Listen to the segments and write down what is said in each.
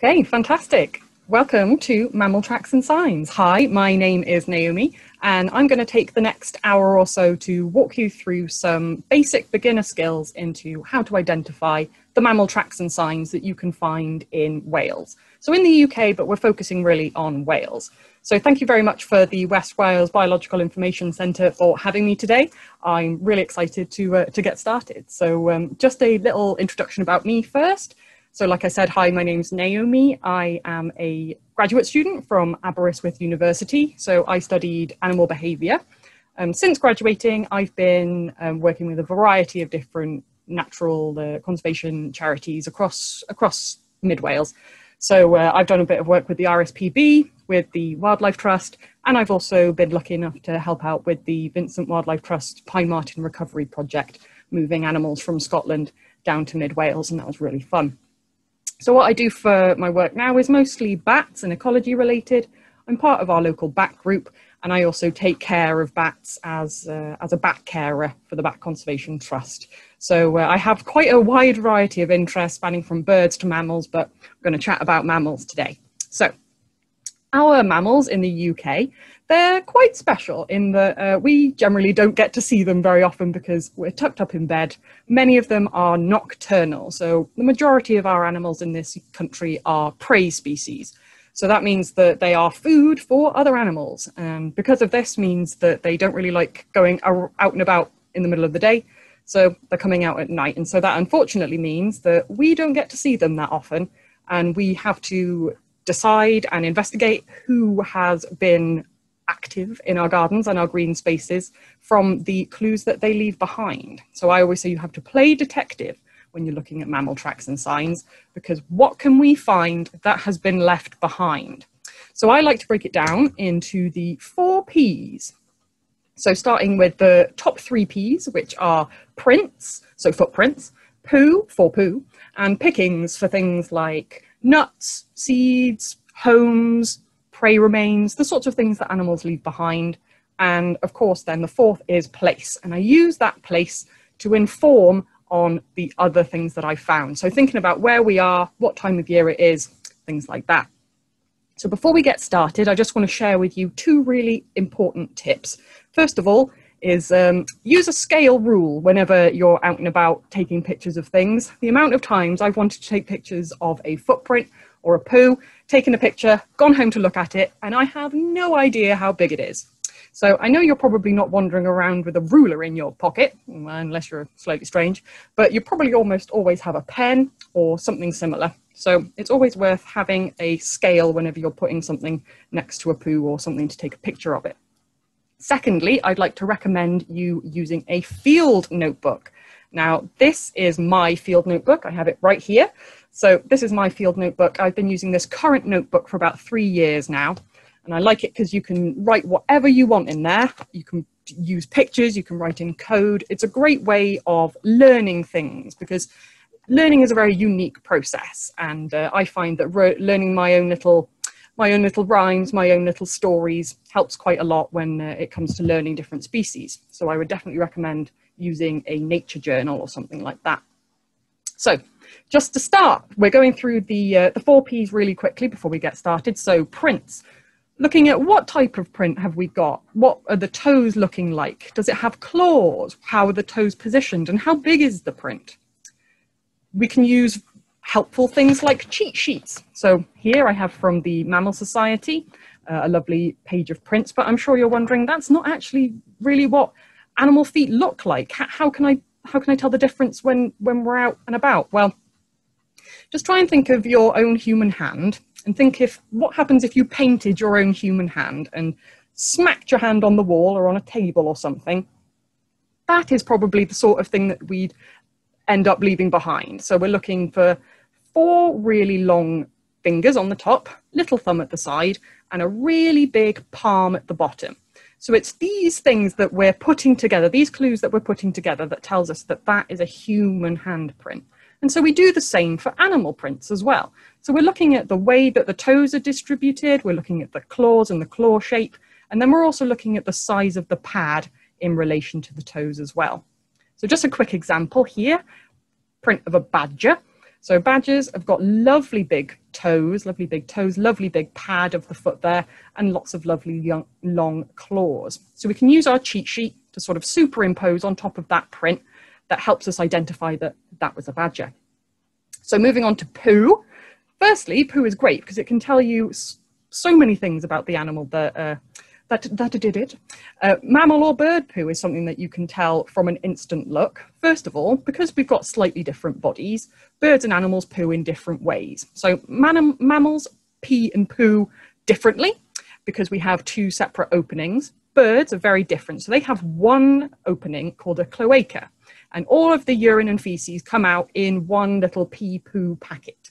Okay, fantastic. Welcome to Mammal Tracks and Signs. Hi, my name is Naomi, and I'm going to take the next hour or so to walk you through some basic beginner skills into how to identify the mammal tracks and signs that you can find in Wales. So in the UK, but we're focusing really on Wales. So thank you very much for the West Wales Biological Information Centre for having me today. I'm really excited to, uh, to get started. So um, just a little introduction about me first. So like I said, hi, my name's Naomi. I am a graduate student from Aberystwyth University. So I studied animal behaviour. Um, since graduating, I've been um, working with a variety of different natural uh, conservation charities across, across Mid Wales. So uh, I've done a bit of work with the RSPB, with the Wildlife Trust, and I've also been lucky enough to help out with the Vincent Wildlife Trust Pine Marten Recovery Project, moving animals from Scotland down to Mid Wales, and that was really fun. So what I do for my work now is mostly bats and ecology related. I'm part of our local bat group and I also take care of bats as, uh, as a bat carer for the Bat Conservation Trust. So uh, I have quite a wide variety of interests spanning from birds to mammals, but I'm going to chat about mammals today. So our mammals in the UK they're quite special in that uh, we generally don't get to see them very often because we're tucked up in bed. Many of them are nocturnal, so the majority of our animals in this country are prey species. So that means that they are food for other animals. And because of this means that they don't really like going out and about in the middle of the day. So they're coming out at night. And so that unfortunately means that we don't get to see them that often. And we have to decide and investigate who has been active in our gardens and our green spaces from the clues that they leave behind. So I always say you have to play detective when you're looking at mammal tracks and signs, because what can we find that has been left behind? So I like to break it down into the four P's. So starting with the top three P's, which are prints, so footprints, poo for poo, and pickings for things like nuts, seeds, homes, prey remains, the sorts of things that animals leave behind. And of course, then the fourth is place. And I use that place to inform on the other things that I found. So thinking about where we are, what time of year it is, things like that. So before we get started, I just want to share with you two really important tips. First of all, is um, use a scale rule whenever you're out and about taking pictures of things. The amount of times I've wanted to take pictures of a footprint or a poo, taken a picture, gone home to look at it, and I have no idea how big it is. So I know you're probably not wandering around with a ruler in your pocket, unless you're slightly strange, but you probably almost always have a pen or something similar. So it's always worth having a scale whenever you're putting something next to a poo or something to take a picture of it. Secondly, I'd like to recommend you using a field notebook. Now, this is my field notebook. I have it right here. So this is my field notebook. I've been using this current notebook for about three years now. And I like it because you can write whatever you want in there. You can use pictures, you can write in code. It's a great way of learning things because learning is a very unique process. And uh, I find that learning my own little my own little rhymes, my own little stories helps quite a lot when uh, it comes to learning different species. So I would definitely recommend using a nature journal or something like that. So just to start, we're going through the, uh, the four Ps really quickly before we get started. So prints, looking at what type of print have we got? What are the toes looking like? Does it have claws? How are the toes positioned? And how big is the print? We can use helpful things like cheat sheets. So here I have from the Mammal Society, uh, a lovely page of prints, but I'm sure you're wondering that's not actually really what animal feet look like. How, how can I how can I tell the difference when when we're out and about? Well, just try and think of your own human hand and think if what happens if you painted your own human hand and smacked your hand on the wall or on a table or something. That is probably the sort of thing that we'd end up leaving behind. So we're looking for four really long fingers on the top, little thumb at the side, and a really big palm at the bottom. So it's these things that we're putting together, these clues that we're putting together that tells us that that is a human handprint. And so we do the same for animal prints as well. So we're looking at the way that the toes are distributed, we're looking at the claws and the claw shape, and then we're also looking at the size of the pad in relation to the toes as well. So just a quick example here, print of a badger. So badgers have got lovely big toes, lovely big toes, lovely big pad of the foot there, and lots of lovely young, long claws. So we can use our cheat sheet to sort of superimpose on top of that print that helps us identify that that was a badger. So moving on to poo. Firstly, poo is great because it can tell you so many things about the animal that uh, that, that did it. Uh, mammal or bird poo is something that you can tell from an instant look. First of all, because we've got slightly different bodies, birds and animals poo in different ways. So mammals pee and poo differently because we have two separate openings. Birds are very different. So they have one opening called a cloaca, and all of the urine and feces come out in one little pee poo packet.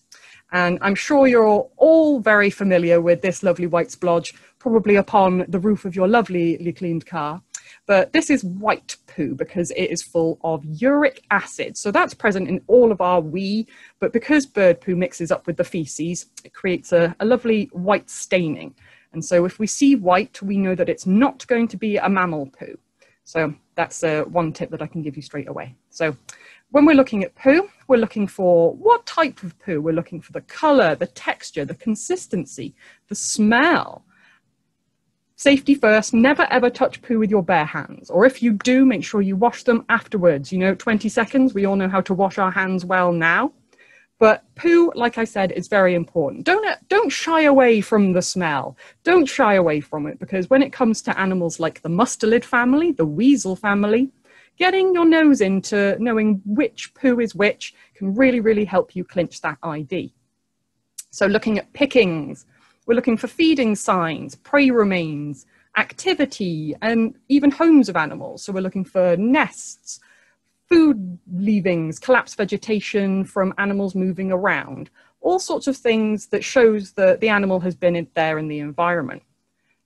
And I'm sure you're all very familiar with this lovely white splodge probably upon the roof of your lovely cleaned car. But this is white poo because it is full of uric acid. So that's present in all of our wee, but because bird poo mixes up with the feces, it creates a, a lovely white staining. And so if we see white, we know that it's not going to be a mammal poo. So that's uh, one tip that I can give you straight away. So when we're looking at poo, we're looking for what type of poo. We're looking for the color, the texture, the consistency, the smell. Safety first, never ever touch poo with your bare hands. Or if you do, make sure you wash them afterwards. You know, 20 seconds, we all know how to wash our hands well now. But poo, like I said, is very important. Don't, don't shy away from the smell. Don't shy away from it because when it comes to animals like the mustelid family, the weasel family, getting your nose into knowing which poo is which can really, really help you clinch that ID. So looking at pickings, we're looking for feeding signs, prey remains, activity, and even homes of animals. So we're looking for nests, food leavings, collapsed vegetation from animals moving around, all sorts of things that shows that the animal has been in there in the environment.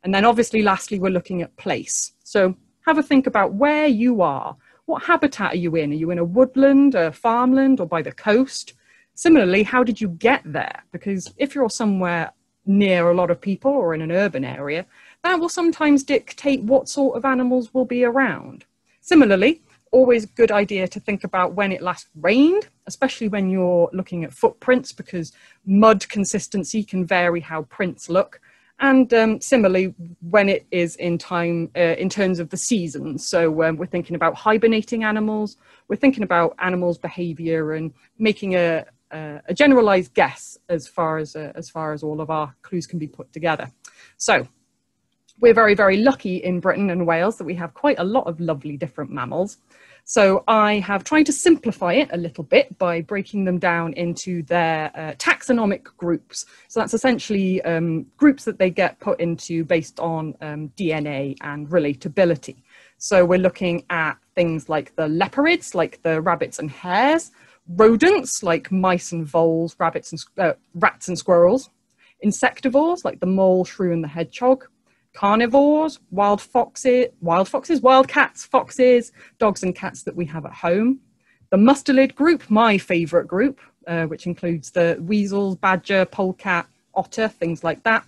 And then obviously, lastly, we're looking at place. So have a think about where you are. What habitat are you in? Are you in a woodland, a farmland, or by the coast? Similarly, how did you get there? Because if you're somewhere near a lot of people or in an urban area, that will sometimes dictate what sort of animals will be around. Similarly, always a good idea to think about when it last rained, especially when you're looking at footprints, because mud consistency can vary how prints look. And um, similarly, when it is in time, uh, in terms of the season. So um, we're thinking about hibernating animals, we're thinking about animals' behavior and making a, a generalized guess as far as, uh, as far as all of our clues can be put together. So we're very, very lucky in Britain and Wales that we have quite a lot of lovely different mammals. So I have tried to simplify it a little bit by breaking them down into their uh, taxonomic groups. So that's essentially um, groups that they get put into based on um, DNA and relatability. So we're looking at things like the leporids, like the rabbits and hares, rodents like mice and voles, rabbits and uh, rats and squirrels, insectivores like the mole, shrew, and the hedgehog, carnivores, wild foxes, wild foxes, wild cats, foxes, dogs, and cats that we have at home. The mustelid group, my favourite group, uh, which includes the weasels, badger, polecat, otter, things like that.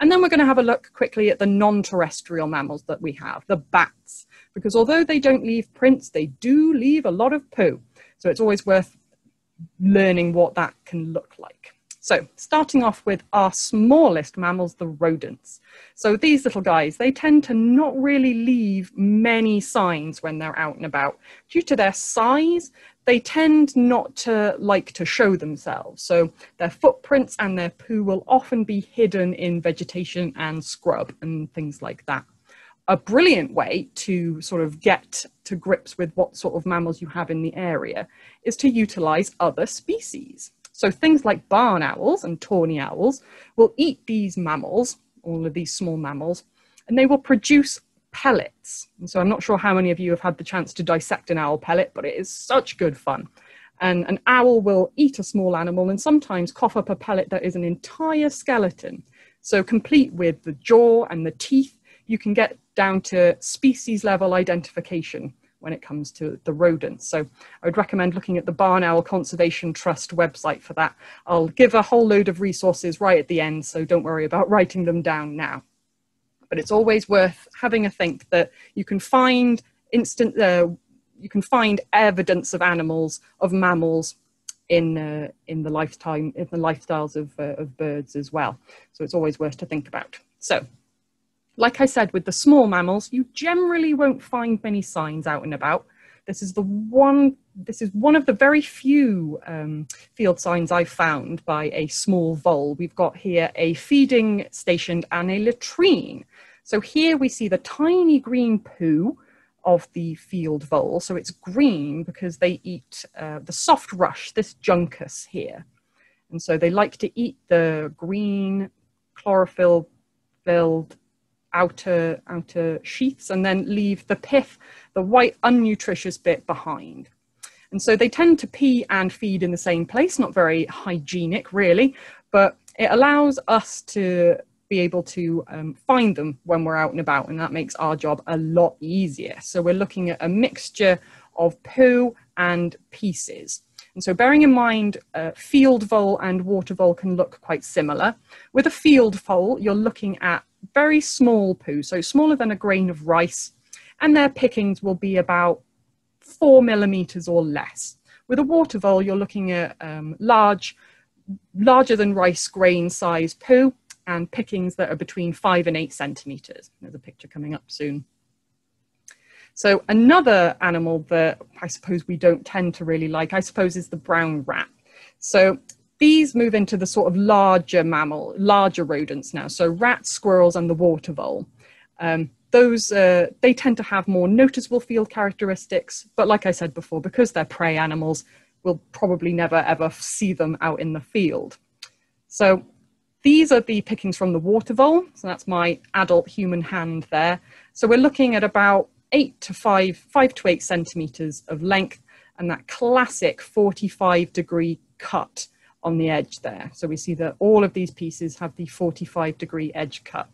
And then we're going to have a look quickly at the non terrestrial mammals that we have, the bats, because although they don't leave prints, they do leave a lot of poo. So it's always worth learning what that can look like. So starting off with our smallest mammals, the rodents. So these little guys, they tend to not really leave many signs when they're out and about. Due to their size, they tend not to like to show themselves. So their footprints and their poo will often be hidden in vegetation and scrub and things like that a brilliant way to sort of get to grips with what sort of mammals you have in the area is to utilize other species. So things like barn owls and tawny owls will eat these mammals, all of these small mammals, and they will produce pellets. And so I'm not sure how many of you have had the chance to dissect an owl pellet, but it is such good fun. And an owl will eat a small animal and sometimes cough up a pellet that is an entire skeleton. So complete with the jaw and the teeth, you can get down to species level identification when it comes to the rodents. So I would recommend looking at the Barn Owl Conservation Trust website for that. I'll give a whole load of resources right at the end, so don't worry about writing them down now. But it's always worth having a think that you can find instant, uh, you can find evidence of animals, of mammals in uh, in the lifetime in the lifestyles of uh, of birds as well. So it's always worth to think about. So, like I said, with the small mammals, you generally won't find many signs out and about. This is the one. This is one of the very few um, field signs I've found by a small vole. We've got here a feeding station and a latrine. So here we see the tiny green poo of the field vole. So it's green because they eat uh, the soft rush, this juncus here. And so they like to eat the green chlorophyll filled outer outer sheaths and then leave the pith, the white unnutritious bit behind. And so they tend to pee and feed in the same place, not very hygienic really, but it allows us to be able to um, find them when we're out and about, and that makes our job a lot easier. So we're looking at a mixture of poo and pieces. And so bearing in mind, uh, field vole and water vole can look quite similar. With a field vole, you're looking at very small poo, so smaller than a grain of rice, and their pickings will be about four millimeters or less. With a water vole, you're looking at um, large, larger than rice grain size poo, and pickings that are between five and eight centimeters. There's a picture coming up soon. So another animal that I suppose we don't tend to really like, I suppose, is the brown rat. So these move into the sort of larger mammal, larger rodents now. So rats, squirrels, and the water vole. Um, those uh, they tend to have more noticeable field characteristics, but like I said before, because they're prey animals, we'll probably never ever see them out in the field. So these are the pickings from the water vole. So that's my adult human hand there. So we're looking at about eight to five, five to eight centimeters of length and that classic 45 degree cut on the edge there. So we see that all of these pieces have the 45 degree edge cut.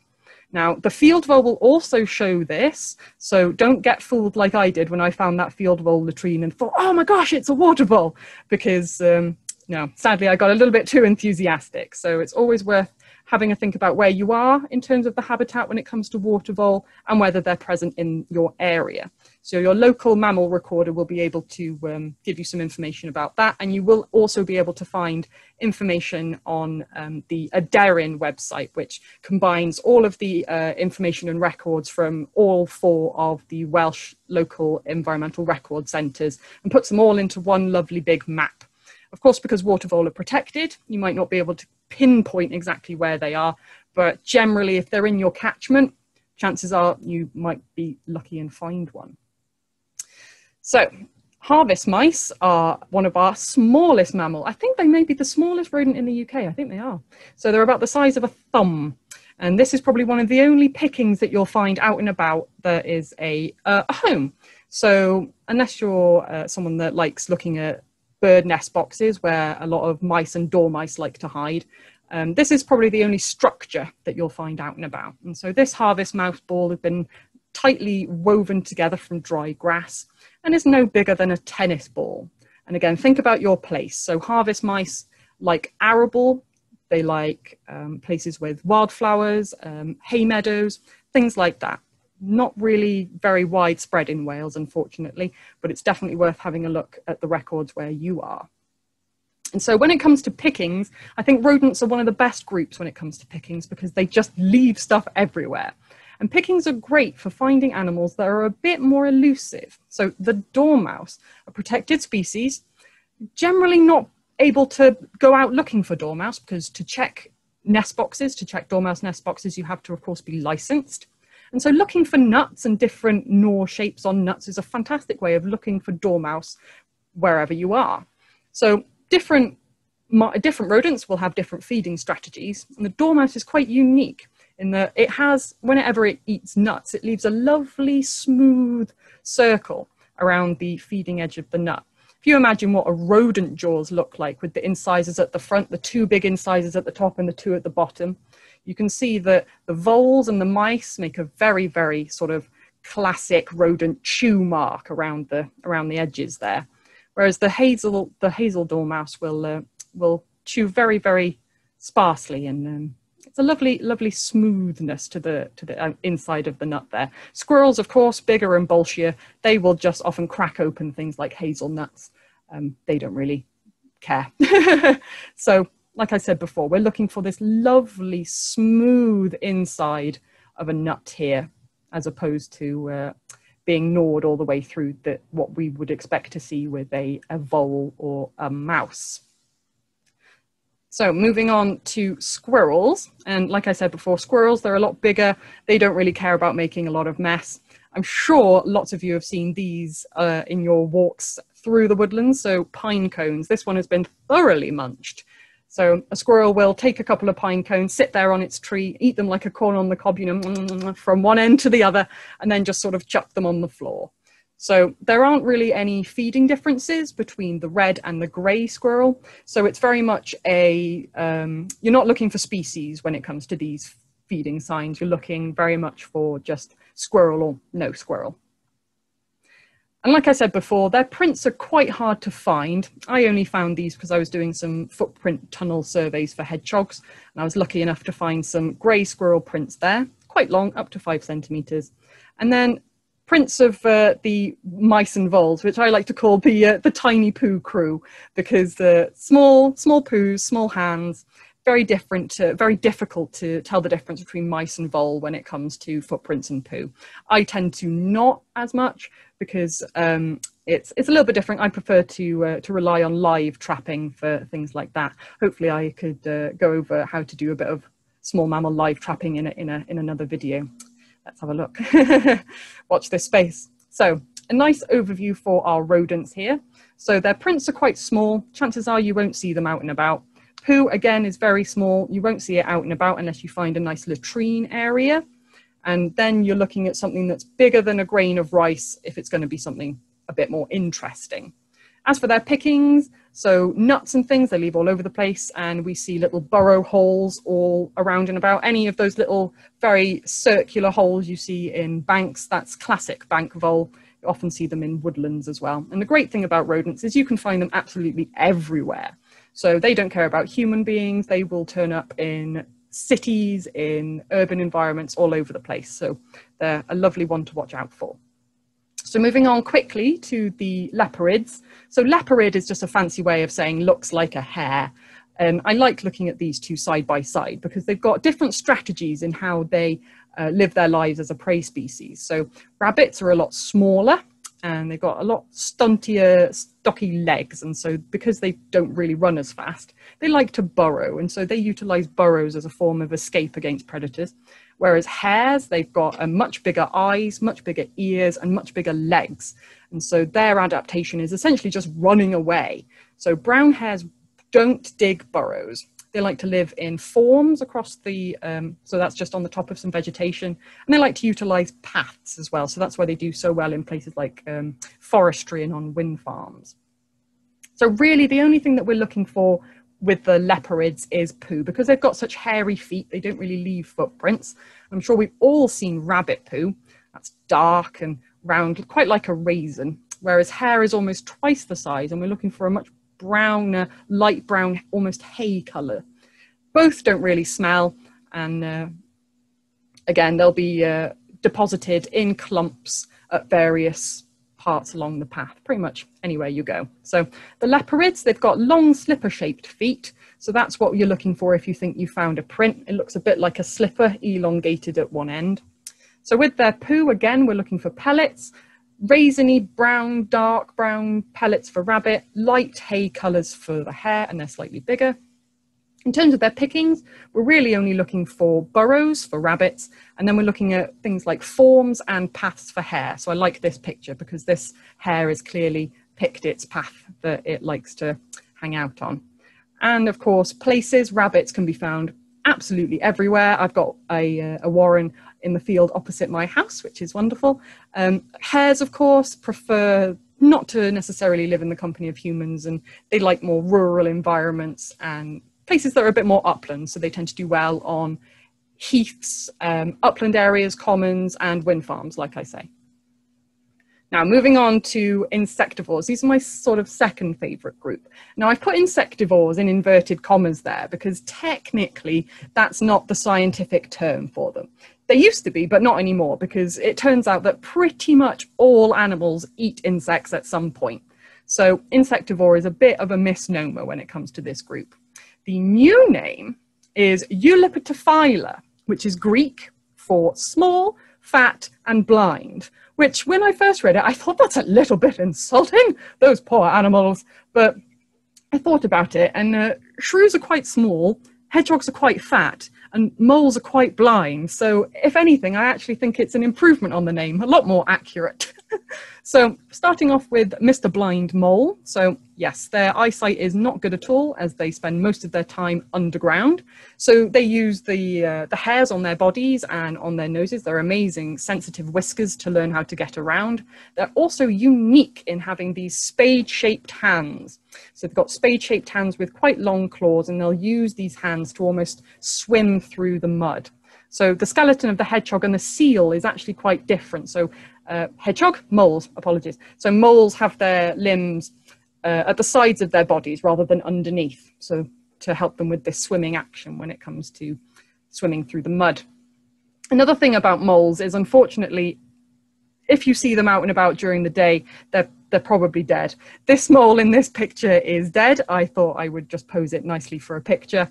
Now, the field vole will also show this, so don't get fooled like I did when I found that field vole latrine and thought, oh my gosh, it's a water vole, because um, no, sadly, I got a little bit too enthusiastic. So it's always worth having a think about where you are in terms of the habitat when it comes to water vole and whether they're present in your area. So your local mammal recorder will be able to um, give you some information about that. And you will also be able to find information on um, the Aderyn website, which combines all of the uh, information and records from all four of the Welsh local environmental record centres and puts them all into one lovely big map. Of course, because water vole are protected, you might not be able to pinpoint exactly where they are, but generally, if they're in your catchment, chances are you might be lucky and find one. So, harvest mice are one of our smallest mammal. I think they may be the smallest rodent in the UK. I think they are. So, they're about the size of a thumb. And this is probably one of the only pickings that you'll find out and about that is a, uh, a home. So, unless you're uh, someone that likes looking at bird nest boxes where a lot of mice and dormice like to hide. Um, this is probably the only structure that you'll find out and about. And so this harvest mouse ball has been tightly woven together from dry grass and is no bigger than a tennis ball. And again, think about your place. So harvest mice like arable, they like um, places with wildflowers, um, hay meadows, things like that not really very widespread in Wales, unfortunately, but it's definitely worth having a look at the records where you are. And so when it comes to pickings, I think rodents are one of the best groups when it comes to pickings because they just leave stuff everywhere. And pickings are great for finding animals that are a bit more elusive. So the dormouse, a protected species, generally not able to go out looking for dormouse because to check nest boxes, to check dormouse nest boxes, you have to, of course, be licensed. And so looking for nuts and different gnaw shapes on nuts is a fantastic way of looking for dormouse wherever you are. So different, different rodents will have different feeding strategies. And the dormouse is quite unique in that it has, whenever it eats nuts, it leaves a lovely smooth circle around the feeding edge of the nut. If you imagine what a rodent jaws look like with the incisors at the front, the two big incisors at the top and the two at the bottom, you can see that the voles and the mice make a very, very sort of classic rodent chew mark around the around the edges there, whereas the hazel the hazel dormouse will uh, will chew very, very sparsely and um, it's a lovely, lovely smoothness to the to the uh, inside of the nut there. Squirrels, of course, bigger and bulkier, they will just often crack open things like hazelnuts. Um, they don't really care. so, like I said before, we're looking for this lovely, smooth inside of a nut here, as opposed to uh, being gnawed all the way through the, what we would expect to see with a, a vole or a mouse. So moving on to squirrels, and like I said before, squirrels, they're a lot bigger. They don't really care about making a lot of mess. I'm sure lots of you have seen these uh, in your walks through the woodlands. So pine cones, this one has been thoroughly munched. So a squirrel will take a couple of pine cones, sit there on its tree, eat them like a corn on the cob, you know, from one end to the other, and then just sort of chuck them on the floor. So there aren't really any feeding differences between the red and the grey squirrel. So it's very much a, um, you're not looking for species when it comes to these feeding signs. You're looking very much for just squirrel or no squirrel. And like I said before, their prints are quite hard to find. I only found these because I was doing some footprint tunnel surveys for hedgehogs, and I was lucky enough to find some grey squirrel prints there, quite long, up to five centimetres. And then prints of uh, the mice and voles, which I like to call the uh, the tiny poo crew, because the small small poos, small hands, very different, to, very difficult to tell the difference between mice and vole when it comes to footprints and poo. I tend to not as much because um, it's it's a little bit different. I prefer to uh, to rely on live trapping for things like that. Hopefully, I could uh, go over how to do a bit of small mammal live trapping in a, in a in another video. Let's have a look. Watch this space. So a nice overview for our rodents here. So their prints are quite small. Chances are you won't see them out and about. Poo, again, is very small. You won't see it out and about unless you find a nice latrine area. And then you're looking at something that's bigger than a grain of rice if it's going to be something a bit more interesting. As for their pickings, so nuts and things, they leave all over the place, and we see little burrow holes all around and about. Any of those little very circular holes you see in banks, that's classic bank vole. You often see them in woodlands as well. And the great thing about rodents is you can find them absolutely everywhere. So they don't care about human beings, they will turn up in cities, in urban environments, all over the place. So they're a lovely one to watch out for. So moving on quickly to the leporids. So leporid is just a fancy way of saying looks like a hare. And I like looking at these two side by side because they've got different strategies in how they uh, live their lives as a prey species. So rabbits are a lot smaller and they've got a lot stuntier, stocky legs. And so because they don't really run as fast, they like to burrow. And so they utilize burrows as a form of escape against predators. Whereas hares, they've got a much bigger eyes, much bigger ears, and much bigger legs. And so their adaptation is essentially just running away. So brown hares don't dig burrows. They like to live in forms across the, um, so that's just on the top of some vegetation. And they like to utilize paths as well. So that's why they do so well in places like um, forestry and on wind farms. So really the only thing that we're looking for with the leporids is poo because they've got such hairy feet they don't really leave footprints i'm sure we've all seen rabbit poo that's dark and round quite like a raisin whereas hare is almost twice the size and we're looking for a much browner light brown almost hay color both don't really smell and uh, again they'll be uh, deposited in clumps at various parts along the path, pretty much anywhere you go. So the leporids, they've got long slipper shaped feet. So that's what you're looking for if you think you found a print. It looks a bit like a slipper, elongated at one end. So with their poo, again, we're looking for pellets, raisiny brown, dark brown pellets for rabbit, light hay colours for the hare, and they're slightly bigger. In terms of their pickings, we're really only looking for burrows for rabbits, and then we're looking at things like forms and paths for hare. So I like this picture because this hare has clearly picked its path that it likes to hang out on. And of course, places, rabbits can be found absolutely everywhere. I've got a, uh, a warren in the field opposite my house, which is wonderful. Um, hares, of course, prefer not to necessarily live in the company of humans and they like more rural environments and places that are a bit more upland, so they tend to do well on heaths, um, upland areas, commons, and wind farms, like I say. Now, moving on to insectivores. These are my sort of second favourite group. Now, I've put insectivores in inverted commas there because technically that's not the scientific term for them. They used to be, but not anymore because it turns out that pretty much all animals eat insects at some point. So insectivore is a bit of a misnomer when it comes to this group. The new name is Eulipotyphla, which is Greek for small, fat, and blind, which when I first read it, I thought that's a little bit insulting, those poor animals. But I thought about it, and uh, shrews are quite small, hedgehogs are quite fat, and moles are quite blind. So, if anything, I actually think it's an improvement on the name, a lot more accurate. so, starting off with Mr. Blind Mole. So, yes, their eyesight is not good at all as they spend most of their time underground. So, they use the, uh, the hairs on their bodies and on their noses. They're amazing, sensitive whiskers to learn how to get around. They're also unique in having these spade shaped hands. So, they've got spade shaped hands with quite long claws, and they'll use these hands to almost swim through the mud. So the skeleton of the hedgehog and the seal is actually quite different. So uh, hedgehog, moles, apologies. So moles have their limbs uh, at the sides of their bodies rather than underneath. So to help them with this swimming action when it comes to swimming through the mud. Another thing about moles is unfortunately, if you see them out and about during the day, they're they're probably dead. This mole in this picture is dead. I thought I would just pose it nicely for a picture.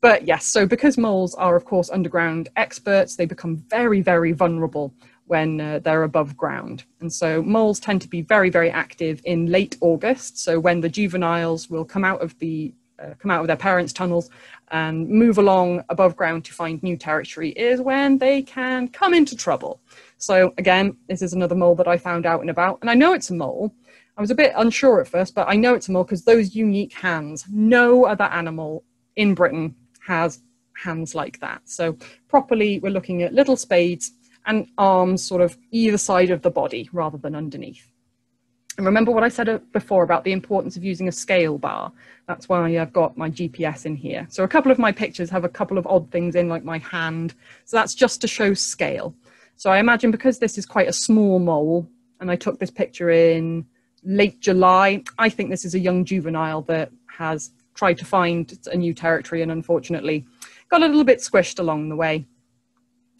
But yes, so because moles are, of course, underground experts, they become very, very vulnerable when uh, they're above ground. And so moles tend to be very, very active in late August. So when the juveniles will come out of the uh, come out of their parents' tunnels and move along above ground to find new territory is when they can come into trouble. So again, this is another mole that I found out and about, and I know it's a mole. I was a bit unsure at first, but I know it's a mole because those unique hands. No other animal in Britain has hands like that. So properly, we're looking at little spades and arms sort of either side of the body rather than underneath. And remember what I said uh, before about the importance of using a scale bar. That's why I've got my GPS in here. So a couple of my pictures have a couple of odd things in, like my hand. So that's just to show scale. So I imagine because this is quite a small mole, and I took this picture in late July, I think this is a young juvenile that has tried to find a new territory and unfortunately got a little bit squished along the way.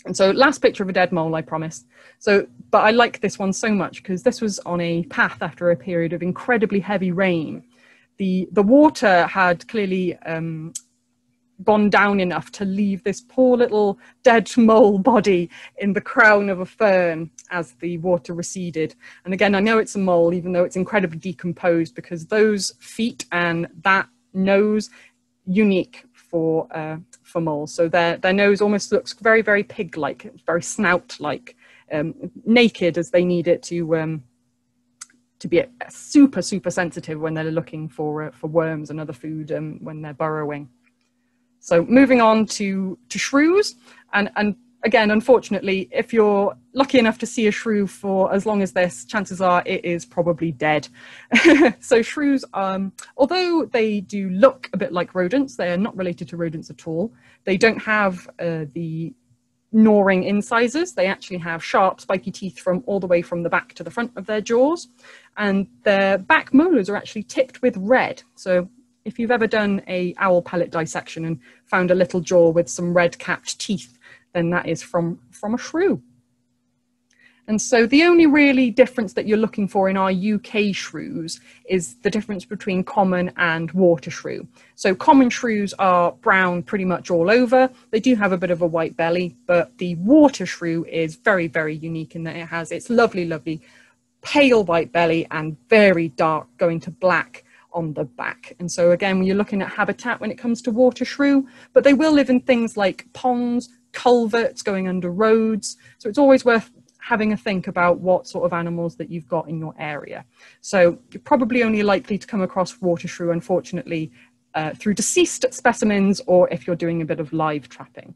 And so last picture of a dead mole, I promise. So, but I like this one so much because this was on a path after a period of incredibly heavy rain. The, the water had clearly um, gone down enough to leave this poor little dead mole body in the crown of a fern as the water receded. And again, I know it's a mole, even though it's incredibly decomposed, because those feet and that nose, unique for uh, for moles. So their, their nose almost looks very, very pig-like, very snout-like, um, naked as they need it to um, to be super, super sensitive when they're looking for uh, for worms and other food um, when they're burrowing. So moving on to to shrews, and and again, unfortunately, if you're lucky enough to see a shrew for as long as this, chances are it is probably dead. so shrews, um, although they do look a bit like rodents, they are not related to rodents at all. They don't have uh, the gnawing incisors. They actually have sharp, spiky teeth from all the way from the back to the front of their jaws. And their back molars are actually tipped with red. So if you've ever done a owl pellet dissection and found a little jaw with some red capped teeth then that is from, from a shrew. And so the only really difference that you're looking for in our UK shrews is the difference between common and water shrew. So common shrews are brown pretty much all over. They do have a bit of a white belly, but the water shrew is very, very unique in that it has its lovely, lovely pale white belly and very dark going to black on the back. And so again, you're looking at habitat when it comes to water shrew, but they will live in things like ponds, culverts going under roads. So it's always worth having a think about what sort of animals that you've got in your area. So you're probably only likely to come across water shrew, unfortunately, uh, through deceased specimens or if you're doing a bit of live trapping.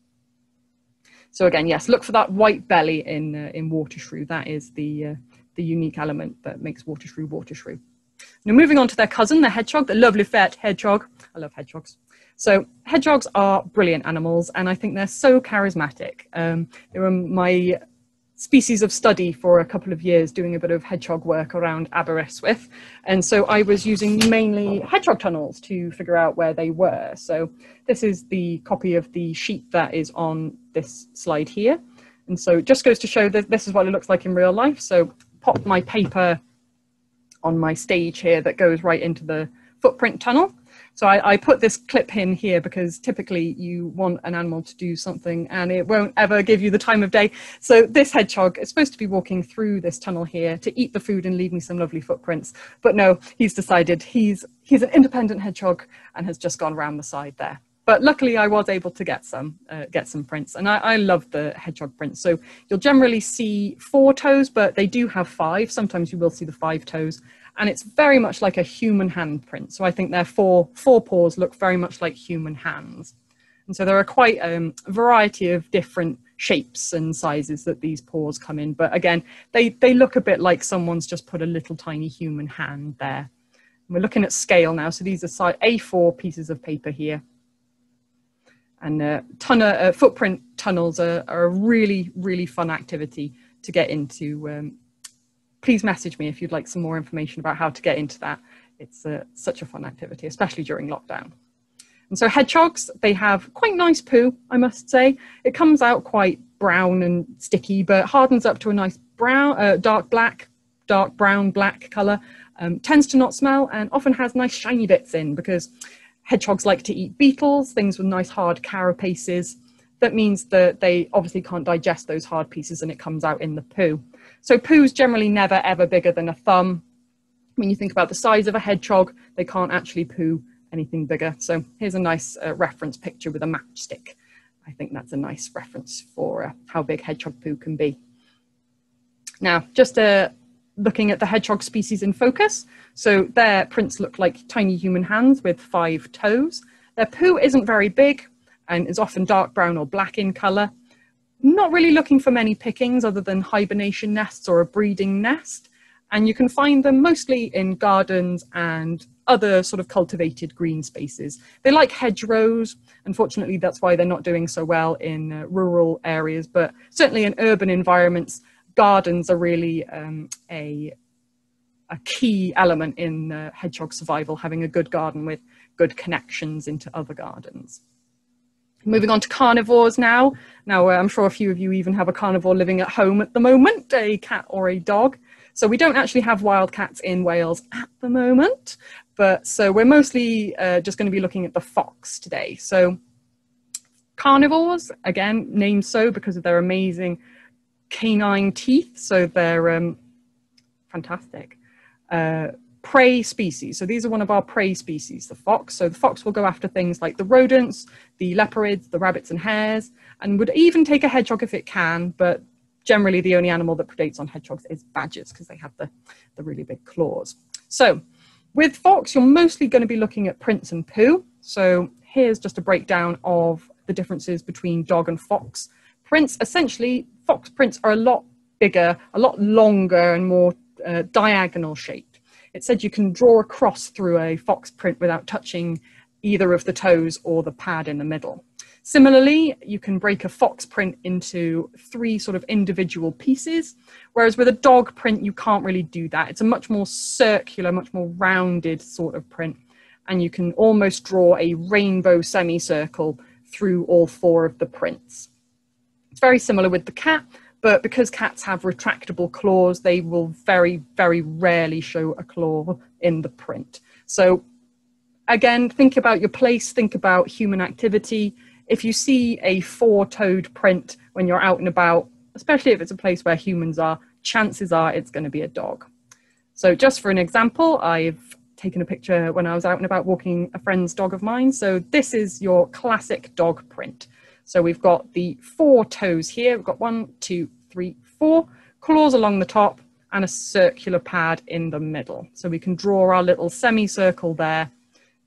So again, yes, look for that white belly in uh, in water shrew. That is the uh, the unique element that makes water shrew water shrew. Now moving on to their cousin, the hedgehog, the lovely fat hedgehog. I love hedgehogs. So hedgehogs are brilliant animals, and I think they're so charismatic. Um, they were my species of study for a couple of years doing a bit of hedgehog work around Aberystwyth. And so I was using mainly hedgehog tunnels to figure out where they were. So this is the copy of the sheet that is on this slide here. And so it just goes to show that this is what it looks like in real life. So pop my paper on my stage here that goes right into the footprint tunnel. So I, I, put this clip in here because typically you want an animal to do something and it won't ever give you the time of day. So this hedgehog is supposed to be walking through this tunnel here to eat the food and leave me some lovely footprints. But no, he's decided he's, he's an independent hedgehog and has just gone around the side there. But luckily I was able to get some, uh, get some prints and I, I love the hedgehog prints. So you'll generally see four toes, but they do have five. Sometimes you will see the five toes and it's very much like a human handprint. So I think their four, four paws look very much like human hands. And so there are quite um, a variety of different shapes and sizes that these paws come in. But again, they, they look a bit like someone's just put a little tiny human hand there. And we're looking at scale now. So these are A4 pieces of paper here. And uh, tunnel, uh, footprint tunnels are, are, a really, really fun activity to get into um, please message me if you'd like some more information about how to get into that. It's uh, such a fun activity, especially during lockdown. And so hedgehogs, they have quite nice poo, I must say. It comes out quite brown and sticky, but hardens up to a nice brown, uh, dark black, dark brown, black color. Um, tends to not smell and often has nice shiny bits in because hedgehogs like to eat beetles, things with nice hard carapaces. That means that they obviously can't digest those hard pieces and it comes out in the poo. So poo's generally never ever bigger than a thumb. When you think about the size of a hedgehog, they can't actually poo anything bigger. So here's a nice uh, reference picture with a matchstick. I think that's a nice reference for uh, how big hedgehog poo can be. Now, just uh, looking at the hedgehog species in focus. So their prints look like tiny human hands with five toes. Their poo isn't very big and is often dark brown or black in color not really looking for many pickings other than hibernation nests or a breeding nest. And you can find them mostly in gardens and other sort of cultivated green spaces. They like hedgerows. Unfortunately, that's why they're not doing so well in uh, rural areas, but certainly in urban environments, gardens are really um, a, a key element in uh, hedgehog survival, having a good garden with good connections into other gardens. Moving on to carnivores now. Now, uh, I'm sure a few of you even have a carnivore living at home at the moment, a cat or a dog. So we don't actually have wild cats in Wales at the moment, but so we're mostly uh, just going to be looking at the fox today. So carnivores, again, named so because of their amazing canine teeth. So they're um, fantastic. Uh, prey species. So these are one of our prey species, the fox. So the fox will go after things like the rodents, the leporids, the rabbits and hares, and would even take a hedgehog if it can, but generally the only animal that predates on hedgehogs is badgers because they have the, the really big claws. So with fox, you're mostly going to be looking at prints and poo. So here's just a breakdown of the differences between dog and fox. Prints, essentially, fox prints are a lot bigger, a lot longer and more uh, diagonal shaped it said you can draw a cross through a fox print without touching either of the toes or the pad in the middle. Similarly, you can break a fox print into three sort of individual pieces, whereas with a dog print, you can't really do that. It's a much more circular, much more rounded sort of print, and you can almost draw a rainbow semicircle through all four of the prints. It's very similar with the cat, but because cats have retractable claws, they will very, very rarely show a claw in the print. So again, think about your place, think about human activity. If you see a four-toed print when you're out and about, especially if it's a place where humans are, chances are it's going to be a dog. So just for an example, I've taken a picture when I was out and about walking a friend's dog of mine. So this is your classic dog print. So we've got the four toes here. We've got one, two, three, four claws along the top and a circular pad in the middle. So we can draw our little semicircle there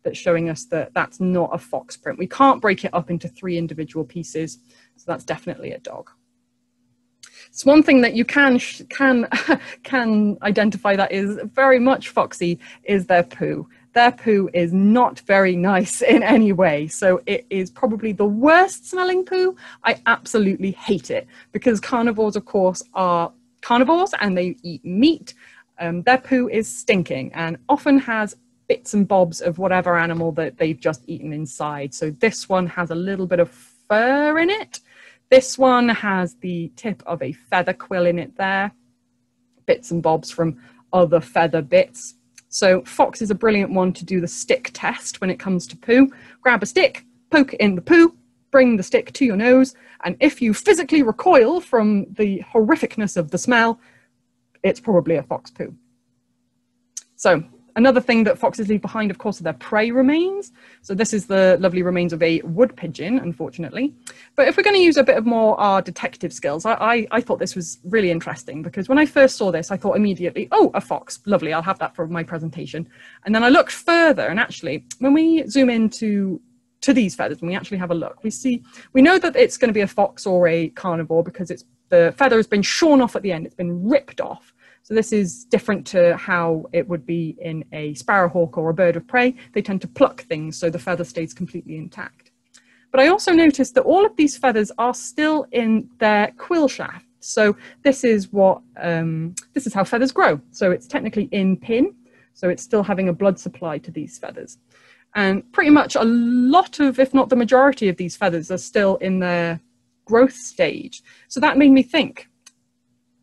that's showing us that that's not a fox print. We can't break it up into three individual pieces. So that's definitely a dog. It's one thing that you can can can identify that is very much foxy is their poo their poo is not very nice in any way. So it is probably the worst smelling poo. I absolutely hate it because carnivores, of course, are carnivores and they eat meat. Um, their poo is stinking and often has bits and bobs of whatever animal that they've just eaten inside. So this one has a little bit of fur in it. This one has the tip of a feather quill in it there. Bits and bobs from other feather bits. So fox is a brilliant one to do the stick test when it comes to poo. Grab a stick, poke it in the poo, bring the stick to your nose, and if you physically recoil from the horrificness of the smell, it's probably a fox poo. So Another thing that foxes leave behind, of course, are their prey remains. So this is the lovely remains of a wood pigeon, unfortunately. But if we're going to use a bit of more our detective skills, I, I, I, thought this was really interesting because when I first saw this, I thought immediately, oh, a fox, lovely, I'll have that for my presentation. And then I looked further, and actually, when we zoom into to these feathers, and we actually have a look, we see we know that it's going to be a fox or a carnivore because it's the feather has been shorn off at the end, it's been ripped off. So this is different to how it would be in a sparrowhawk or a bird of prey. They tend to pluck things so the feather stays completely intact. But I also noticed that all of these feathers are still in their quill shaft. So this is what um, this is how feathers grow. So it's technically in pin, so it's still having a blood supply to these feathers. And pretty much a lot of, if not the majority of these feathers are still in their growth stage. So that made me think,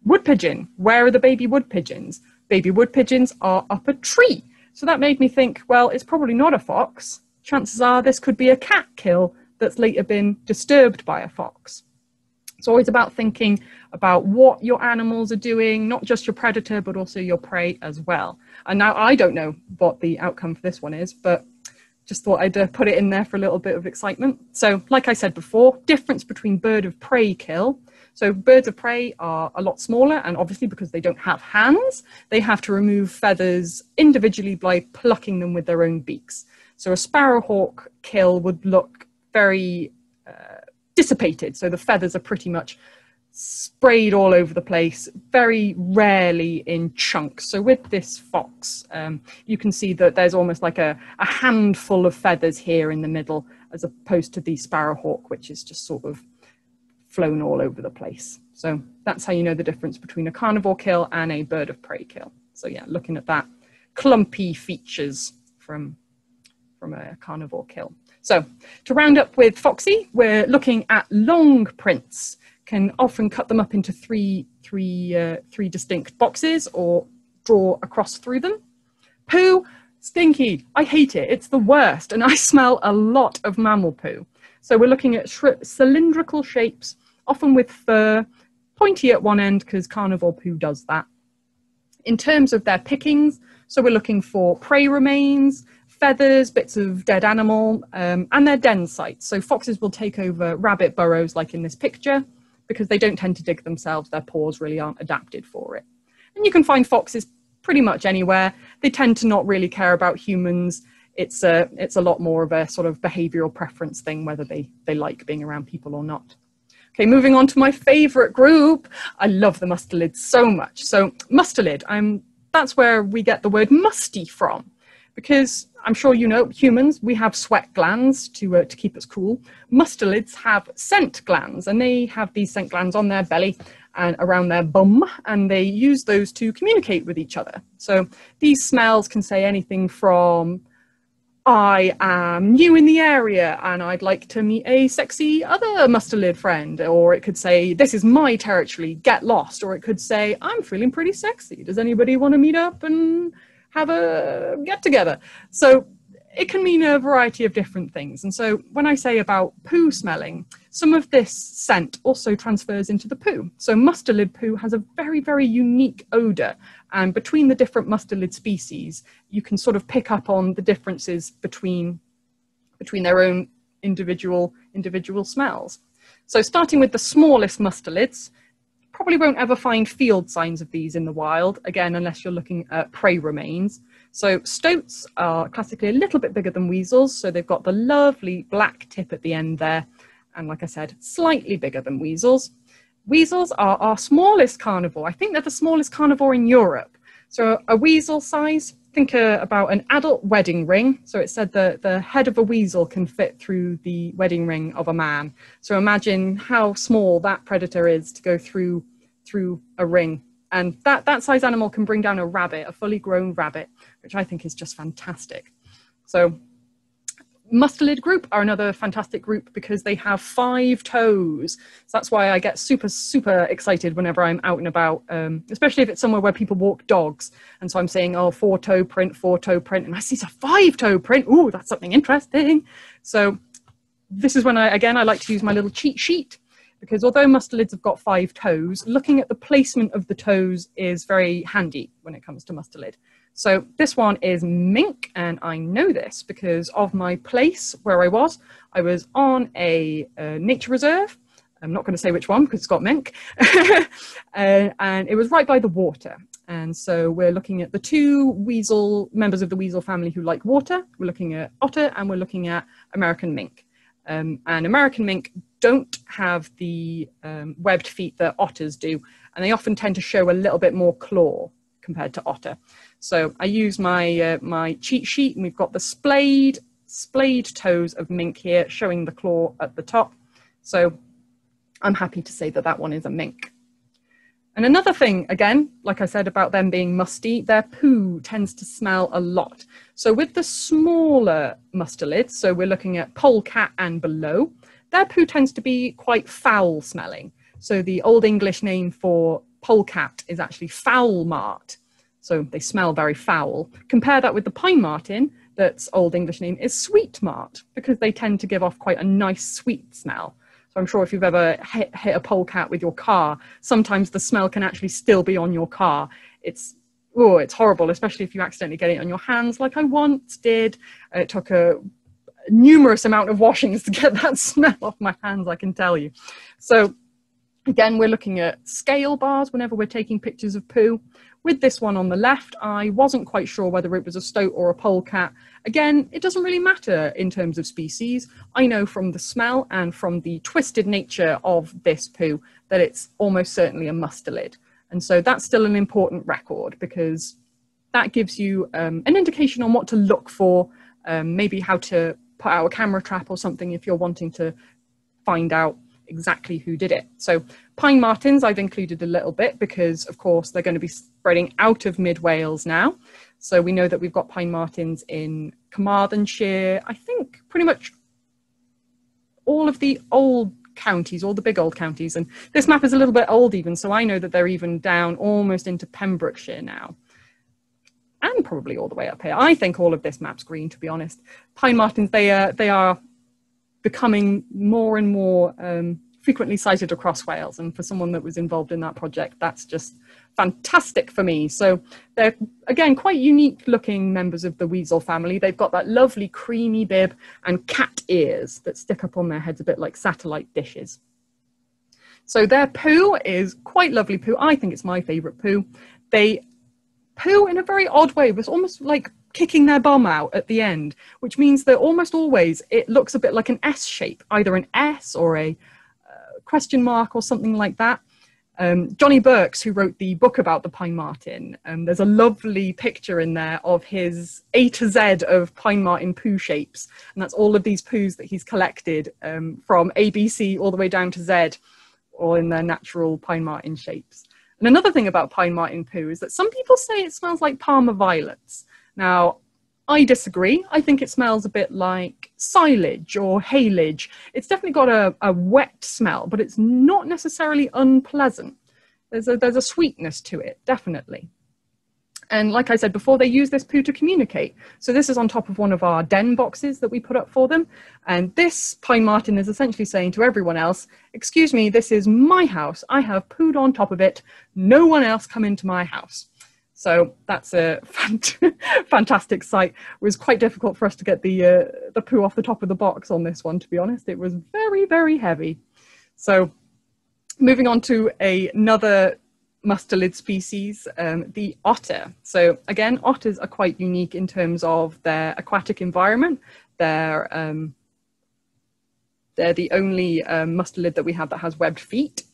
wood pigeon. Where are the baby wood pigeons? Baby wood pigeons are up a tree. So that made me think, well, it's probably not a fox. Chances are this could be a cat kill that's later been disturbed by a fox. It's always about thinking about what your animals are doing, not just your predator, but also your prey as well. And now I don't know what the outcome for this one is, but just thought I'd uh, put it in there for a little bit of excitement. So, like I said before, difference between bird of prey kill so birds of prey are a lot smaller, and obviously because they don't have hands, they have to remove feathers individually by plucking them with their own beaks. So a sparrowhawk kill would look very uh, dissipated. So the feathers are pretty much sprayed all over the place, very rarely in chunks. So with this fox, um, you can see that there's almost like a, a handful of feathers here in the middle, as opposed to the sparrowhawk, which is just sort of flown all over the place. So that's how you know the difference between a carnivore kill and a bird of prey kill. So yeah, looking at that clumpy features from, from a carnivore kill. So to round up with Foxy, we're looking at long prints. Can often cut them up into three, three, uh, three distinct boxes or draw across through them. Poo, stinky. I hate it. It's the worst. And I smell a lot of mammal poo. So we're looking at cylindrical shapes often with fur, pointy at one end because carnivore poo does that. In terms of their pickings, so we're looking for prey remains, feathers, bits of dead animal, um, and their den sites. So foxes will take over rabbit burrows like in this picture because they don't tend to dig themselves. Their paws really aren't adapted for it. And you can find foxes pretty much anywhere. They tend to not really care about humans. It's a, it's a lot more of a sort of behavioral preference thing, whether they, they like being around people or not. Okay, moving on to my favorite group. I love the mustelids so much. So mustelid, I'm, that's where we get the word musty from because I'm sure you know humans, we have sweat glands to, uh, to keep us cool. Mustelids have scent glands and they have these scent glands on their belly and around their bum and they use those to communicate with each other. So these smells can say anything from I am new in the area and I'd like to meet a sexy other mustelid friend. Or it could say, This is my territory, get lost. Or it could say, I'm feeling pretty sexy. Does anybody want to meet up and have a get together? So it can mean a variety of different things. And so when I say about poo smelling, some of this scent also transfers into the poo. So mustelid poo has a very, very unique odor. And between the different mustelid species, you can sort of pick up on the differences between, between their own individual, individual smells. So starting with the smallest mustelids, probably won't ever find field signs of these in the wild, again, unless you're looking at prey remains. So stoats are classically a little bit bigger than weasels, so they've got the lovely black tip at the end there, and like I said, slightly bigger than weasels. Weasels are our smallest carnivore. I think they're the smallest carnivore in Europe. So a weasel size, think uh, about an adult wedding ring. So it said that the head of a weasel can fit through the wedding ring of a man. So imagine how small that predator is to go through through a ring. And that, that size animal can bring down a rabbit, a fully grown rabbit, which I think is just fantastic. So Mustelid group are another fantastic group because they have five toes. So that's why I get super, super excited whenever I'm out and about, um, especially if it's somewhere where people walk dogs. And so I'm saying, oh, four toe print, four toe print, and I see a five toe print. Ooh, that's something interesting. So this is when I, again, I like to use my little cheat sheet because although mustelids have got five toes, looking at the placement of the toes is very handy when it comes to mustelid. So this one is mink, and I know this because of my place where I was. I was on a, a nature reserve. I'm not going to say which one because it's got mink. uh, and it was right by the water. And so we're looking at the two weasel members of the weasel family who like water. We're looking at otter and we're looking at American mink. Um, and American mink don't have the um, webbed feet that otters do, and they often tend to show a little bit more claw compared to otter. So I use my, uh, my cheat sheet and we've got the splayed, splayed toes of mink here showing the claw at the top. So I'm happy to say that that one is a mink. And another thing, again, like I said about them being musty, their poo tends to smell a lot. So with the smaller mustelids, so we're looking at polecat and below, their poo tends to be quite foul smelling. So the Old English name for polecat is actually foul mart. So they smell very foul. Compare that with the pine marten, that's Old English name is sweet mart, because they tend to give off quite a nice sweet smell. So I'm sure if you've ever hit, hit a polecat with your car, sometimes the smell can actually still be on your car. It's oh, it's horrible, especially if you accidentally get it on your hands, like I once did. It took a numerous amount of washings to get that smell off my hands, I can tell you. So again, we're looking at scale bars whenever we're taking pictures of poo. With this one on the left, I wasn't quite sure whether it was a stoat or a polecat. Again, it doesn't really matter in terms of species. I know from the smell and from the twisted nature of this poo that it's almost certainly a mustelid. And so that's still an important record because that gives you um, an indication on what to look for, um, maybe how to put out a camera trap or something if you're wanting to find out exactly who did it. So pine martens I've included a little bit because of course they're going to be spreading out of mid Wales now. So we know that we've got pine martens in Carmarthenshire, I think pretty much all of the old counties, all the big old counties. And this map is a little bit old even, so I know that they're even down almost into Pembrokeshire now. And probably all the way up here. I think all of this map's green, to be honest. Pine martens, they, uh, they are becoming more and more um, frequently sighted across Wales. And for someone that was involved in that project, that's just fantastic for me. So they're, again, quite unique looking members of the weasel family. They've got that lovely creamy bib and cat ears that stick up on their heads a bit like satellite dishes. So their poo is quite lovely poo. I think it's my favourite poo. They poo in a very odd way. It's almost like kicking their bum out at the end, which means that almost always it looks a bit like an S shape, either an S or a uh, question mark or something like that. Um, Johnny Birks, who wrote the book about the pine Marten, um, there's a lovely picture in there of his A to Z of pine Marten poo shapes, and that's all of these poos that he's collected um, from ABC all the way down to Z, all in their natural pine Marten shapes. And another thing about pine Marten poo is that some people say it smells like Parma violets. Now, I disagree. I think it smells a bit like silage or haylage. It's definitely got a, a wet smell, but it's not necessarily unpleasant. There's a, there's a sweetness to it, definitely. And like I said before, they use this poo to communicate. So this is on top of one of our den boxes that we put up for them. And this Pine marten is essentially saying to everyone else, excuse me, this is my house. I have pooed on top of it. No one else come into my house. So that's a fantastic sight. It was quite difficult for us to get the uh, the poo off the top of the box on this one, to be honest. It was very, very heavy. So moving on to a, another mustelid species, um, the otter. So again, otters are quite unique in terms of their aquatic environment. They're, um, they're the only um, mustelid that we have that has webbed feet.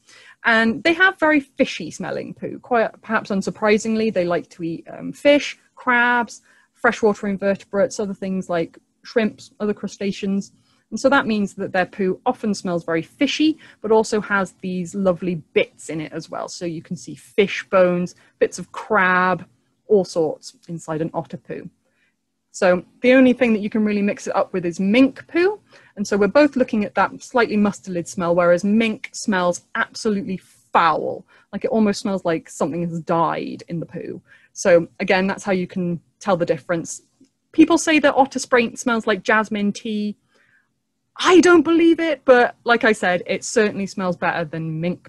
And they have very fishy smelling poo. Quite perhaps unsurprisingly, they like to eat um, fish, crabs, freshwater invertebrates, other things like shrimps, other crustaceans. And so that means that their poo often smells very fishy, but also has these lovely bits in it as well. So you can see fish bones, bits of crab, all sorts inside an otter poo. So the only thing that you can really mix it up with is mink poo. And so we're both looking at that slightly mustard smell, whereas mink smells absolutely foul. Like it almost smells like something has died in the poo. So again, that's how you can tell the difference. People say that otter spray smells like jasmine tea. I don't believe it, but like I said, it certainly smells better than mink.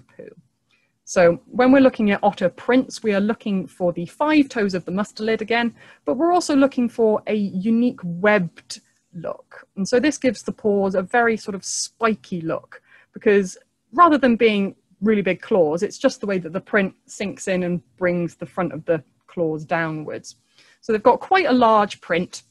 So when we're looking at otter prints, we are looking for the five toes of the mustelid again, but we're also looking for a unique webbed look. And so this gives the paws a very sort of spiky look because rather than being really big claws, it's just the way that the print sinks in and brings the front of the claws downwards. So they've got quite a large print,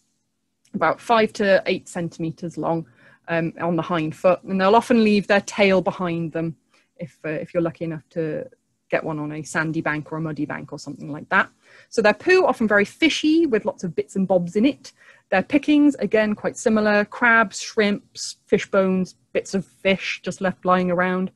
about five to eight centimeters long um, on the hind foot, and they'll often leave their tail behind them if, uh, if you're lucky enough to get one on a sandy bank or a muddy bank or something like that. So their poo, often very fishy with lots of bits and bobs in it. Their pickings, again, quite similar crabs, shrimps, fish bones, bits of fish just left lying around.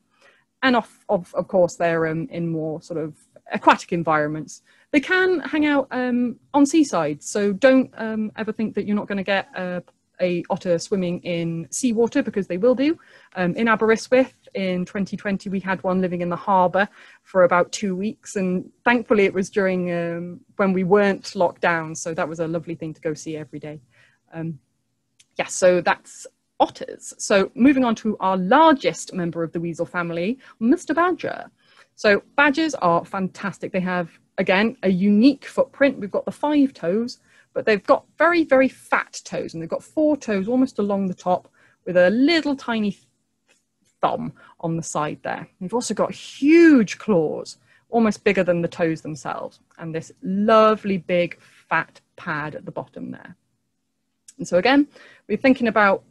And off, of, of course, they're um, in more sort of aquatic environments. They can hang out um, on seasides, so don't um, ever think that you're not going to get a, a, otter swimming in seawater because they will do. Um, in Aberystwyth in 2020, we had one living in the harbour for about two weeks, and thankfully it was during um, when we weren't locked down, so that was a lovely thing to go see every day. Um, yeah, so that's otters. So moving on to our largest member of the weasel family, Mr. Badger. So badgers are fantastic. They have, again, a unique footprint. We've got the five toes, but they've got very, very fat toes, and they've got four toes almost along the top with a little tiny thumb on the side there. They've also got huge claws, almost bigger than the toes themselves, and this lovely big fat pad at the bottom there. And so again, we're thinking about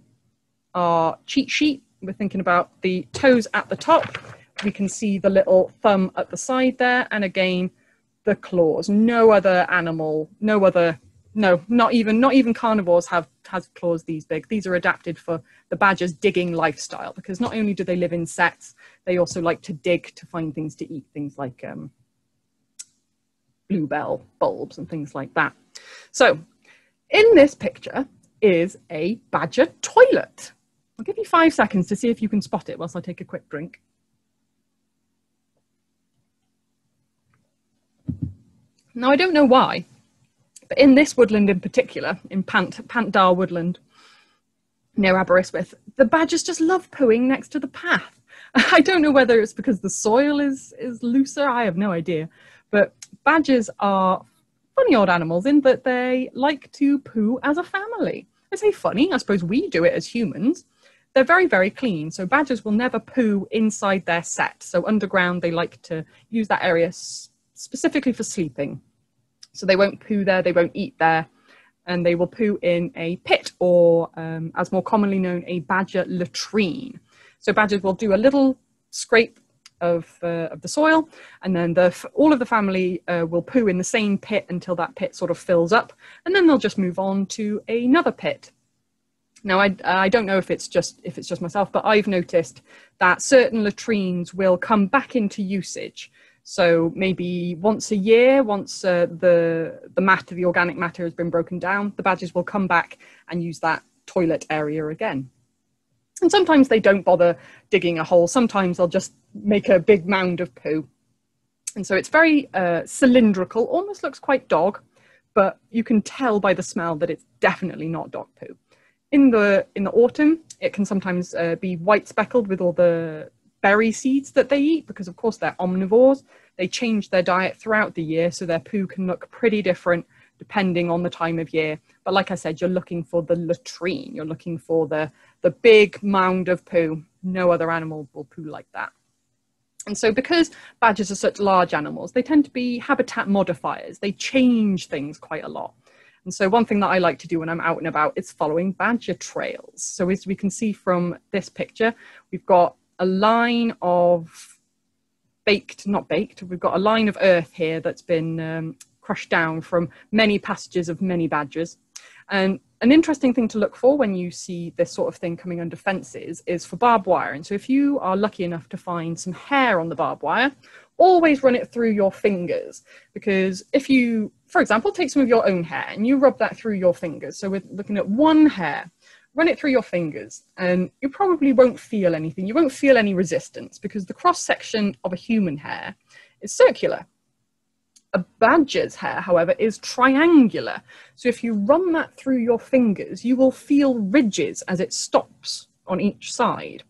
our cheat sheet. We're thinking about the toes at the top we can see the little thumb at the side there, and again, the claws. No other animal, no other, no, not even, not even carnivores have has claws these big. These are adapted for the badger's digging lifestyle because not only do they live in setts, they also like to dig to find things to eat, things like um, bluebell bulbs and things like that. So, in this picture is a badger toilet. I'll give you five seconds to see if you can spot it whilst I take a quick drink. Now, I don't know why, but in this woodland in particular, in Pant, Pant Dar woodland near Aberystwyth, the badgers just love pooing next to the path. I don't know whether it's because the soil is, is looser, I have no idea. But badgers are funny old animals in that they like to poo as a family. I say funny, I suppose we do it as humans. They're very, very clean. So badgers will never poo inside their sett. So underground, they like to use that area specifically for sleeping. So they won't poo there, they won't eat there, and they will poo in a pit or, um, as more commonly known, a badger latrine. So badgers will do a little scrape of, uh, of the soil, and then the, all of the family uh, will poo in the same pit until that pit sort of fills up, and then they'll just move on to another pit. Now, I, I don't know if it's just if it's just myself, but I've noticed that certain latrines will come back into usage. So maybe once a year, once uh, the the matter, the organic matter has been broken down, the badgers will come back and use that toilet area again. And sometimes they don't bother digging a hole. Sometimes they'll just make a big mound of poo. And so it's very uh, cylindrical, almost looks quite dog, but you can tell by the smell that it's definitely not dog poo. In the in the autumn, it can sometimes uh, be white speckled with all the berry seeds that they eat because, of course, they're omnivores. They change their diet throughout the year, so their poo can look pretty different depending on the time of year. But like I said, you're looking for the latrine. You're looking for the the big mound of poo. No other animal will poo like that. And so, because badgers are such large animals, they tend to be habitat modifiers. They change things quite a lot. And so, one thing that I like to do when I'm out and about is following badger trails. So, as we can see from this picture, we've got a line of baked, not baked, we've got a line of earth here that's been um, crushed down from many passages of many badgers. And an interesting thing to look for when you see this sort of thing coming under fences is for barbed wire. And so if you are lucky enough to find some hair on the barbed wire, always run it through your fingers because if you, for example, take some of your own hair and you rub that through your fingers. So we're looking at one hair, run it through your fingers and you probably won't feel anything. You won't feel any resistance because the cross section of a human hair is circular. A badger's hair, however, is triangular. So if you run that through your fingers, you will feel ridges as it stops on each side.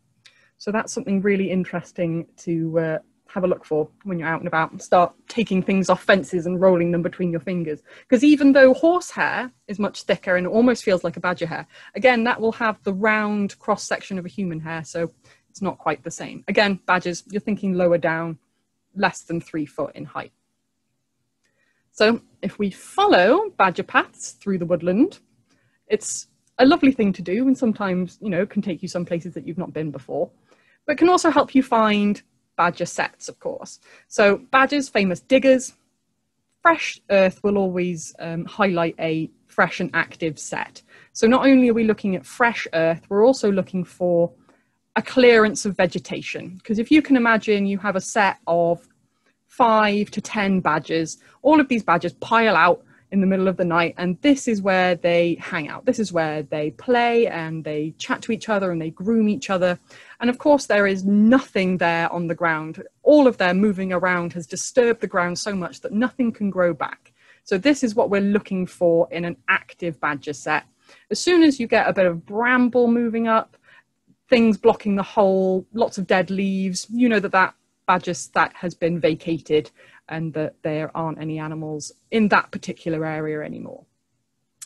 So that's something really interesting to uh, have a look for when you're out and about. Start taking things off fences and rolling them between your fingers. Because even though horsehair is much thicker and almost feels like a badger hair, again, that will have the round cross section of a human hair. So it's not quite the same. Again, badgers, you're thinking lower down, less than three foot in height. So if we follow badger paths through the woodland, it's a lovely thing to do and sometimes, you know, can take you some places that you've not been before, but can also help you find badger setts, of course. So badgers, famous diggers, fresh earth will always um, highlight a fresh and active sett. So not only are we looking at fresh earth, we're also looking for a clearance of vegetation. Because if you can imagine you have a set of five to 10 badgers, all of these badgers pile out in the middle of the night and this is where they hang out. This is where they play and they chat to each other and they groom each other. And of course there is nothing there on the ground. All of their moving around has disturbed the ground so much that nothing can grow back. So this is what we're looking for in an active badger sett. As soon as you get a bit of bramble moving up things blocking the hole lots of dead leaves you know that that badger sett has been vacated and that there aren't any animals in that particular area anymore.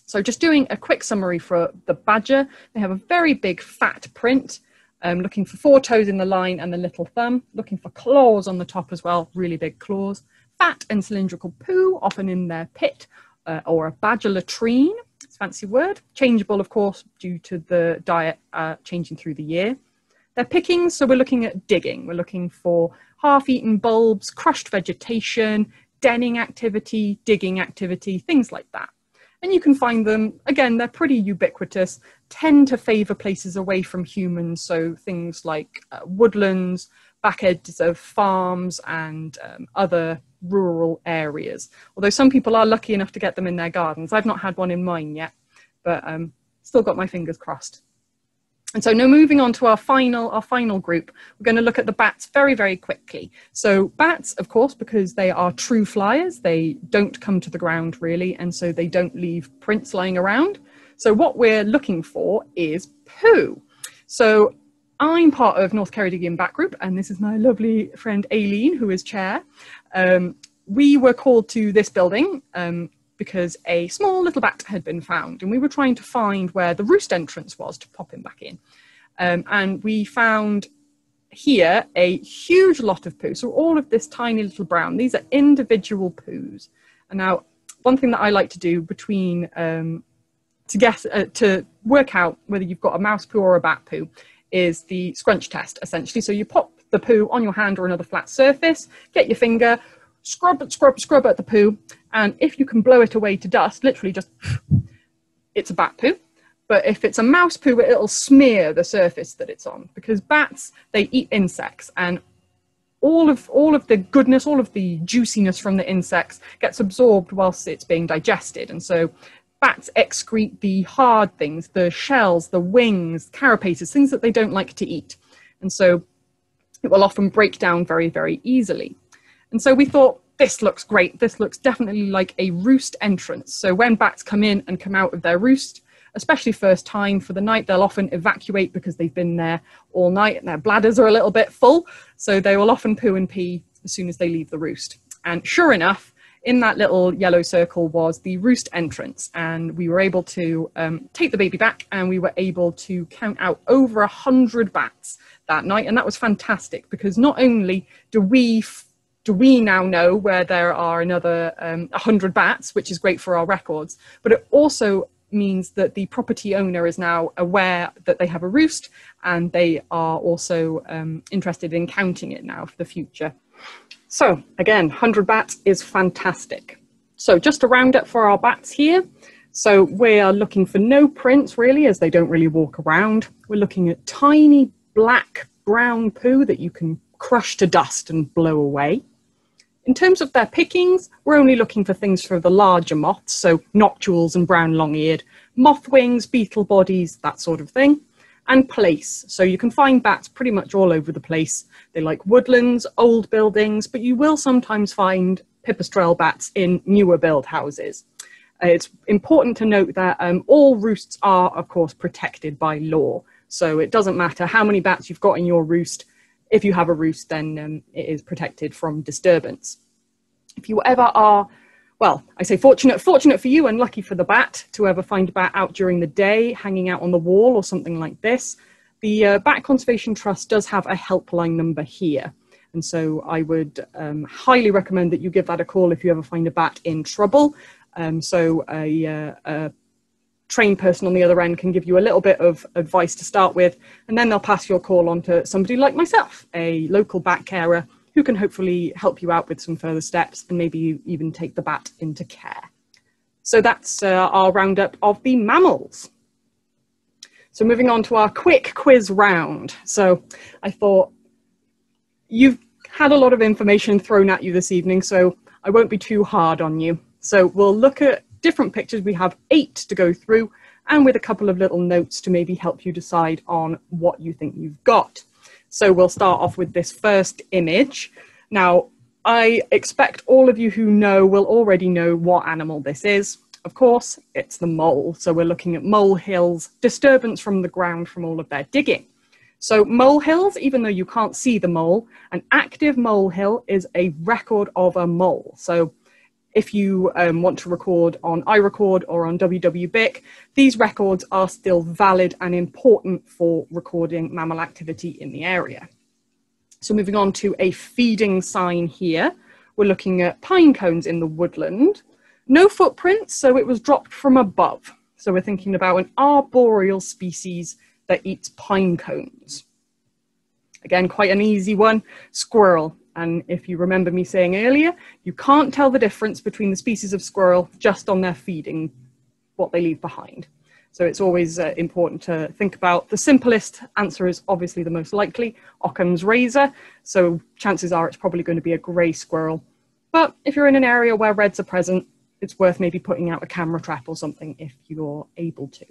So just doing a quick summary for the badger, they have a very big fat print, um, looking for four toes in the line and the little thumb, looking for claws on the top as well, really big claws, fat and cylindrical poo, often in their pit, uh, or a badger latrine, it's a fancy word, changeable of course due to the diet uh, changing through the year. They're picking, so we're looking at digging, we're looking for half-eaten bulbs, crushed vegetation, denning activity, digging activity, things like that. And you can find them, again, they're pretty ubiquitous, tend to favour places away from humans, so things like uh, woodlands, back edges of farms and um, other rural areas. Although some people are lucky enough to get them in their gardens. I've not had one in mine yet, but um, still got my fingers crossed. And so now moving on to our final, our final group, we're going to look at the bats very, very quickly. So bats, of course, because they are true flyers, they don't come to the ground really, and so they don't leave prints lying around. So what we're looking for is poo. So I'm part of North Ceredigion Bat Group, and this is my lovely friend Aileen, who is chair. Um, we were called to this building um, because a small little bat had been found and we were trying to find where the roost entrance was to pop him back in. Um, and we found here a huge lot of poo. So all of this tiny little brown, these are individual poos. And now one thing that I like to do between um, to guess uh, to work out whether you've got a mouse poo or a bat poo is the scrunch test essentially. So you pop the poo on your hand or another flat surface, get your finger, scrub it, scrub, scrub at the poo, and if you can blow it away to dust, literally just, it's a bat poo. But if it's a mouse poo, it'll smear the surface that it's on because bats, they eat insects and all of all of the goodness, all of the juiciness from the insects gets absorbed whilst it's being digested. And so bats excrete the hard things, the shells, the wings, carapaces, things that they don't like to eat. And so it will often break down very, very easily. And so we thought, this looks great. This looks definitely like a roost entrance. So when bats come in and come out of their roost, especially first time for the night, they'll often evacuate because they've been there all night and their bladders are a little bit full. So they will often poo and pee as soon as they leave the roost. And sure enough, in that little yellow circle was the roost entrance and we were able to um, take the baby back and we were able to count out over a hundred bats that night and that was fantastic because not only do we do we now know where there are another um, 100 bats, which is great for our records, but it also means that the property owner is now aware that they have a roost and they are also um, interested in counting it now for the future. So again, 100 bats is fantastic. So just to round up for our bats here, so we are looking for no prints really as they don't really walk around. We're looking at tiny black brown poo that you can crush to dust and blow away. In terms of their pickings, we're only looking for things for the larger moths, so noctules and brown long-eared, moth wings, beetle bodies, that sort of thing, and place. So you can find bats pretty much all over the place. They like woodlands, old buildings, but you will sometimes find pipistrelle bats in newer build houses. Uh, it's important to note that um, all roosts are, of course, protected by law. So it doesn't matter how many bats you've got in your roost. If you have a roost, then um, it is protected from disturbance. If you ever are, well, I say fortunate, fortunate for you and lucky for the bat to ever find a bat out during the day, hanging out on the wall or something like this, the uh, Bat Conservation Trust does have a helpline number here. And so I would um, highly recommend that you give that a call if you ever find a bat in trouble. Um, so a, uh, a trained person on the other end can give you a little bit of advice to start with, and then they'll pass your call on to somebody like myself, a local bat carer, who can hopefully help you out with some further steps and maybe even take the bat into care. So that's uh, our roundup of the mammals. So moving on to our quick quiz round. So I thought you've had a lot of information thrown at you this evening, so I won't be too hard on you. So we'll look at different pictures. We have eight to go through and with a couple of little notes to maybe help you decide on what you think you've got. So we'll start off with this first image. Now, I expect all of you who know will already know what animal this is. Of course, it's the mole. So we're looking at mole hills, disturbance from the ground from all of their digging. So mole hills, even though you can't see the mole, an active mole hill is a record of a mole. So if you um, want to record on iRecord or on WWBIC, these records are still valid and important for recording mammal activity in the area. So moving on to a feeding sign here, we're looking at pine cones in the woodland. No footprints, so it was dropped from above. So we're thinking about an arboreal species that eats pine cones. Again, quite an easy one, squirrel. And if you remember me saying earlier, you can't tell the difference between the species of squirrel just on their feeding, what they leave behind. So it's always uh, important to think about the simplest answer is obviously the most likely, Occam's razor. So chances are it's probably going to be a grey squirrel. But if you're in an area where reds are present, it's worth maybe putting out a camera trap or something if you're able to.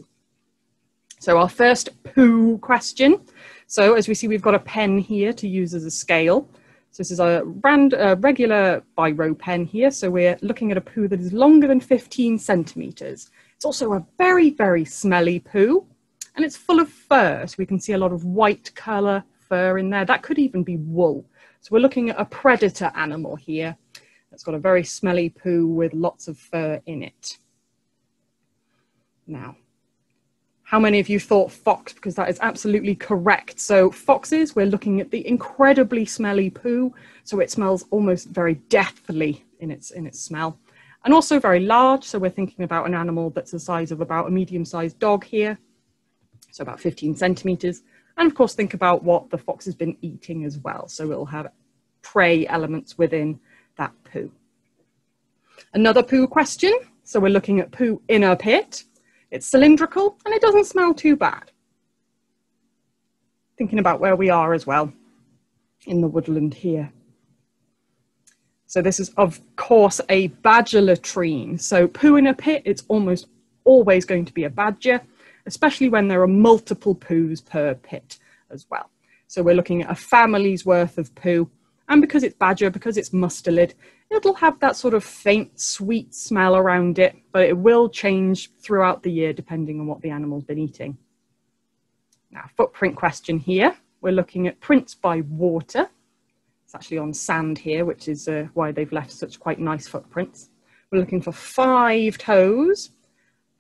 So our first poo question. So as we see, we've got a pen here to use as a scale. So this is a, brand, a regular biro pen here. So we're looking at a poo that is longer than 15 centimeters. It's also a very, very smelly poo and it's full of fur. So we can see a lot of white color fur in there. That could even be wool. So we're looking at a predator animal here that's got a very smelly poo with lots of fur in it. Now, how many of you thought fox? Because that is absolutely correct. So foxes, we're looking at the incredibly smelly poo. So it smells almost very deathly in its, in its smell. And also very large. So we're thinking about an animal that's the size of about a medium-sized dog here. So about 15 centimeters. And of course, think about what the fox has been eating as well. So it'll have prey elements within that poo. Another poo question. So we're looking at poo in a pit. It's cylindrical and it doesn't smell too bad. Thinking about where we are as well in the woodland here. So this is of course a badger latrine. So poo in a pit, it's almost always going to be a badger, especially when there are multiple poos per pit as well. So we're looking at a family's worth of poo. And because it's badger, because it's mustelid, it'll have that sort of faint, sweet smell around it, but it will change throughout the year depending on what the animal's been eating. Now, footprint question here. We're looking at prints by water. It's actually on sand here, which is uh, why they've left such quite nice footprints. We're looking for five toes,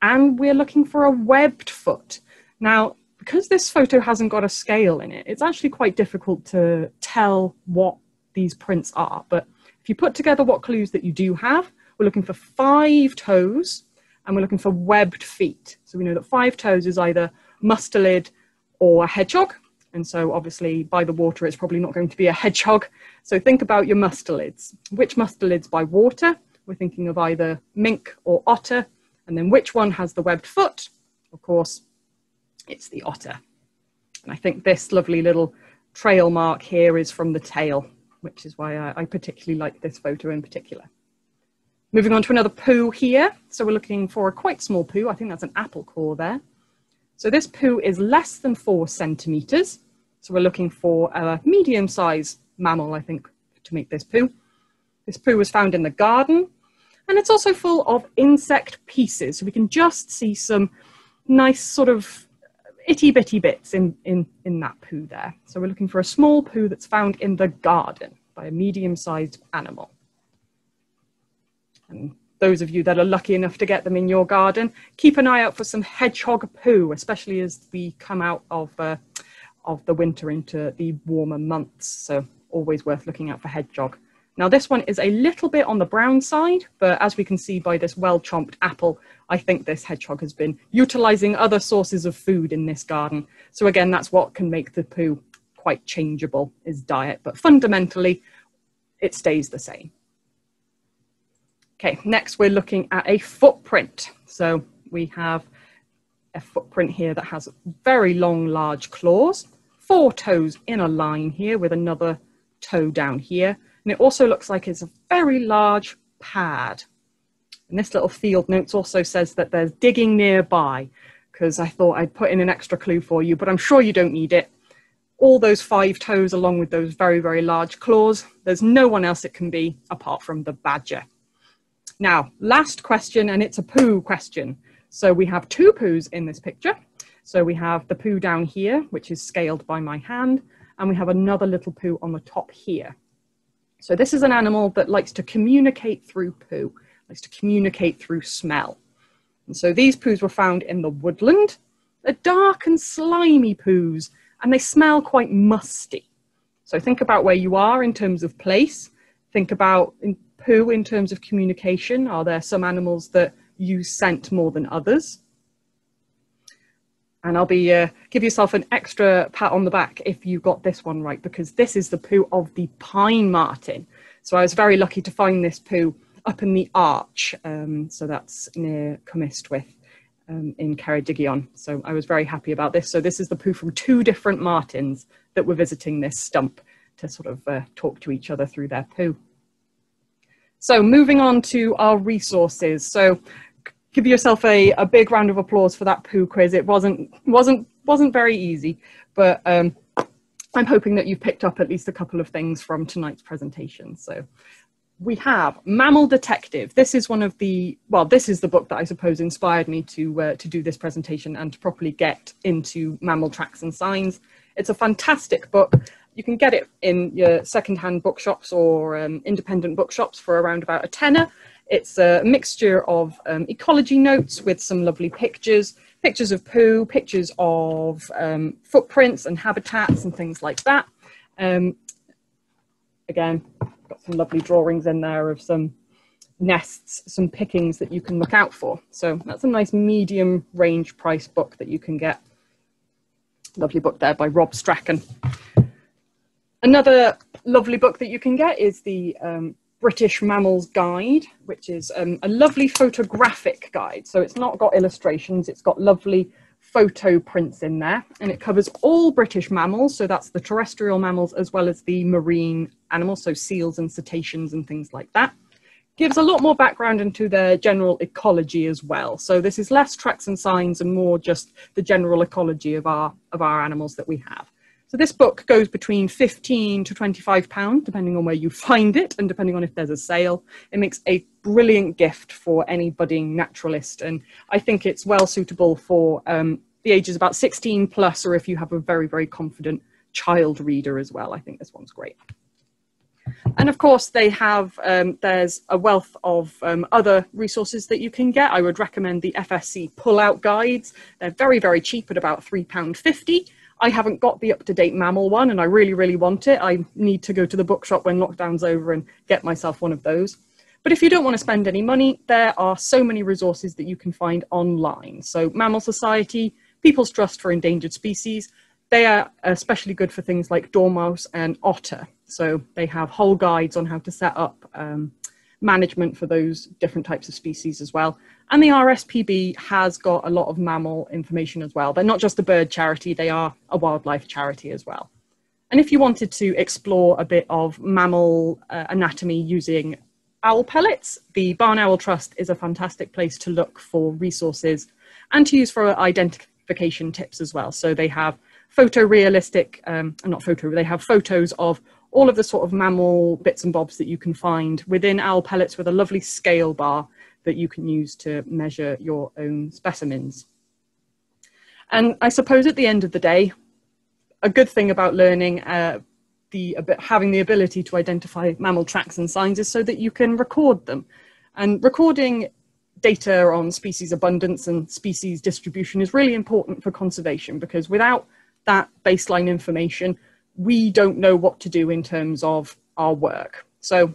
and we're looking for a webbed foot. Now, because this photo hasn't got a scale in it, it's actually quite difficult to tell what these prints are, but if you put together what clues that you do have, we're looking for five toes and we're looking for webbed feet. So we know that five toes is either mustelid or a hedgehog. And so obviously by the water, it's probably not going to be a hedgehog. So think about your mustelids. Which mustelids by water? We're thinking of either mink or otter. And then which one has the webbed foot? Of course, it's the otter. And I think this lovely little trail mark here is from the tail which is why I, I particularly like this photo in particular. Moving on to another poo here. So we're looking for a quite small poo. I think that's an apple core there. So this poo is less than four centimeters. So we're looking for a medium sized mammal, I think, to make this poo. This poo was found in the garden and it's also full of insect pieces. So we can just see some nice sort of itty bitty bits in, in, in that poo there. So we're looking for a small poo that's found in the garden by a medium sized animal. And those of you that are lucky enough to get them in your garden, keep an eye out for some hedgehog poo, especially as we come out of, uh, of the winter into the warmer months. So always worth looking out for hedgehog. Now this one is a little bit on the brown side, but as we can see by this well-chomped apple, I think this hedgehog has been utilizing other sources of food in this garden. So again, that's what can make the poo quite changeable is diet, but fundamentally it stays the same. Okay, next we're looking at a footprint. So we have a footprint here that has very long, large claws, four toes in a line here with another toe down here. And it also looks like it's a very large pad. And this little field notes also says that there's digging nearby because I thought I'd put in an extra clue for you, but I'm sure you don't need it. All those five toes along with those very, very large claws, there's no one else it can be apart from the badger. Now, last question, and it's a poo question. So we have two poos in this picture. So we have the poo down here, which is scaled by my hand, and we have another little poo on the top here. So this is an animal that likes to communicate through poo, likes to communicate through smell. And so these poos were found in the woodland. They're dark and slimy poos, and they smell quite musty. So think about where you are in terms of place. Think about in poo in terms of communication? Are there some animals that use scent more than others? And I'll be uh, give yourself an extra pat on the back if you got this one right, because this is the poo of the pine marten. So I was very lucky to find this poo up in the arch. Um, so that's near Cwm um, in Ceredigion. So I was very happy about this. So this is the poo from two different martens that were visiting this stump to sort of uh, talk to each other through their poo. So moving on to our resources. So give yourself a, a big round of applause for that poo quiz. It wasn't wasn't wasn't very easy, but um, I'm hoping that you've picked up at least a couple of things from tonight's presentation. So we have Mammal Detective. This is one of the, well, this is the book that I suppose inspired me to, uh, to do this presentation and to properly get into mammal tracks and signs. It's a fantastic book you can get it in your secondhand bookshops or um, independent bookshops for around about a tenner. It's a mixture of um, ecology notes with some lovely pictures, pictures of poo, pictures of um, footprints and habitats and things like that. Um, again, got some lovely drawings in there of some nests, some pickings that you can look out for. So that's a nice medium range price book that you can get. Lovely book there by Rob Strachan. Another lovely book that you can get is the um, British Mammals Guide, which is um, a lovely photographic guide. So it's not got illustrations, it's got lovely photo prints in there, and it covers all British mammals. So that's the terrestrial mammals as well as the marine animals, so seals and cetaceans and things like that. Gives a lot more background into their general ecology as well. So this is less tracks and signs and more just the general ecology of our of our animals that we have. So this book goes between 15 to 25 pounds, depending on where you find it and depending on if there's a sale. It makes a brilliant gift for any budding naturalist. And I think it's well suitable for um, the ages about 16 plus, or if you have a very, very confident child reader as well. I think this one's great. And of course, they have, um, there's a wealth of um, other resources that you can get. I would recommend the FSC pull-out guides. They're very, very cheap at about £3.50. I haven't got the up to date mammal one and I really, really want it. I need to go to the bookshop when lockdown's over and get myself one of those. But if you don't want to spend any money, there are so many resources that you can find online. So, Mammal Society, People's Trust for Endangered Species, they are especially good for things like dormouse and otter. So, they have whole guides on how to set up um, management for those different types of species as well. And the RSPB has got a lot of mammal information as well. They're not just a bird charity, they are a wildlife charity as well. And if you wanted to explore a bit of mammal uh, anatomy using owl pellets, the Barn Owl Trust is a fantastic place to look for resources and to use for identification tips as well. So they have photorealistic, um, not photo, they have photos of all of the sort of mammal bits and bobs that you can find within owl pellets with a lovely scale bar that you can use to measure your own specimens. And I suppose at the end of the day, a good thing about learning uh, the having the ability to identify mammal tracks and signs is so that you can record them. And recording data on species abundance and species distribution is really important for conservation because without that baseline information, we don't know what to do in terms of our work. So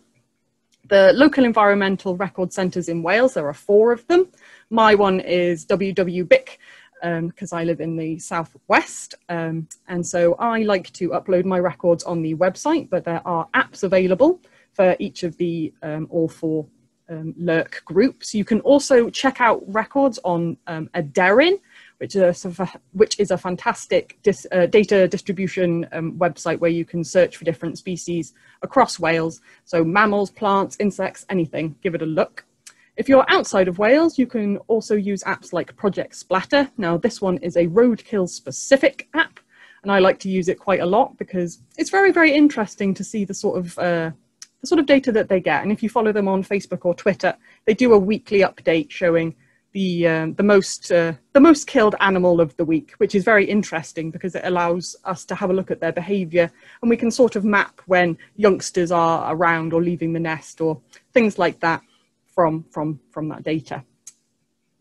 the local environmental record centres in Wales, there are four of them. My one is WWBIC because um, I live in the southwest. Um, and so I like to upload my records on the website, but there are apps available for each of the um, all four um, LERC groups. You can also check out records on um, Aderyn, which is a, which is a fantastic dis, uh, data distribution um, website where you can search for different species across Wales. So mammals, plants, insects, anything, give it a look. If you're outside of Wales, you can also use apps like Project Splatter. Now, this one is a roadkill specific app, and I like to use it quite a lot because it's very, very interesting to see the sort of uh, the sort of data that they get. And if you follow them on Facebook or Twitter, they do a weekly update showing the uh, the most uh, the most killed animal of the week, which is very interesting because it allows us to have a look at their behaviour, and we can sort of map when youngsters are around or leaving the nest or things like that from, from, from that data.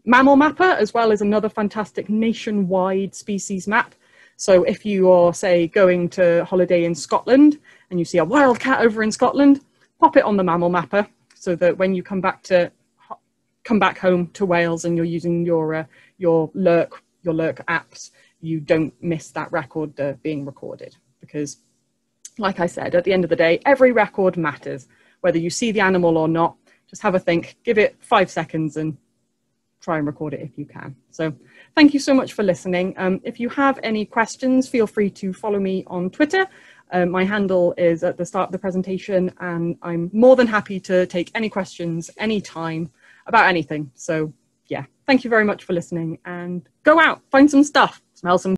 Mammal Mapper, as well, is another fantastic nationwide species map. So if you are, say, going to holiday in Scotland and you see a wild cat over in Scotland, pop it on the Mammal Mapper so that when you come back to come back home to Wales and you're using your uh, your LERC your LERC apps, you don't miss that record uh, being recorded because, like I said, at the end of the day, every record matters. Whether you see the animal or not, just have a think, give it five seconds and try and record it if you can. So thank you so much for listening. Um, if you have any questions, feel free to follow me on Twitter. Um, my handle is at the start of the presentation and I'm more than happy to take any questions anytime about anything. So yeah, thank you very much for listening and go out, find some stuff, smell some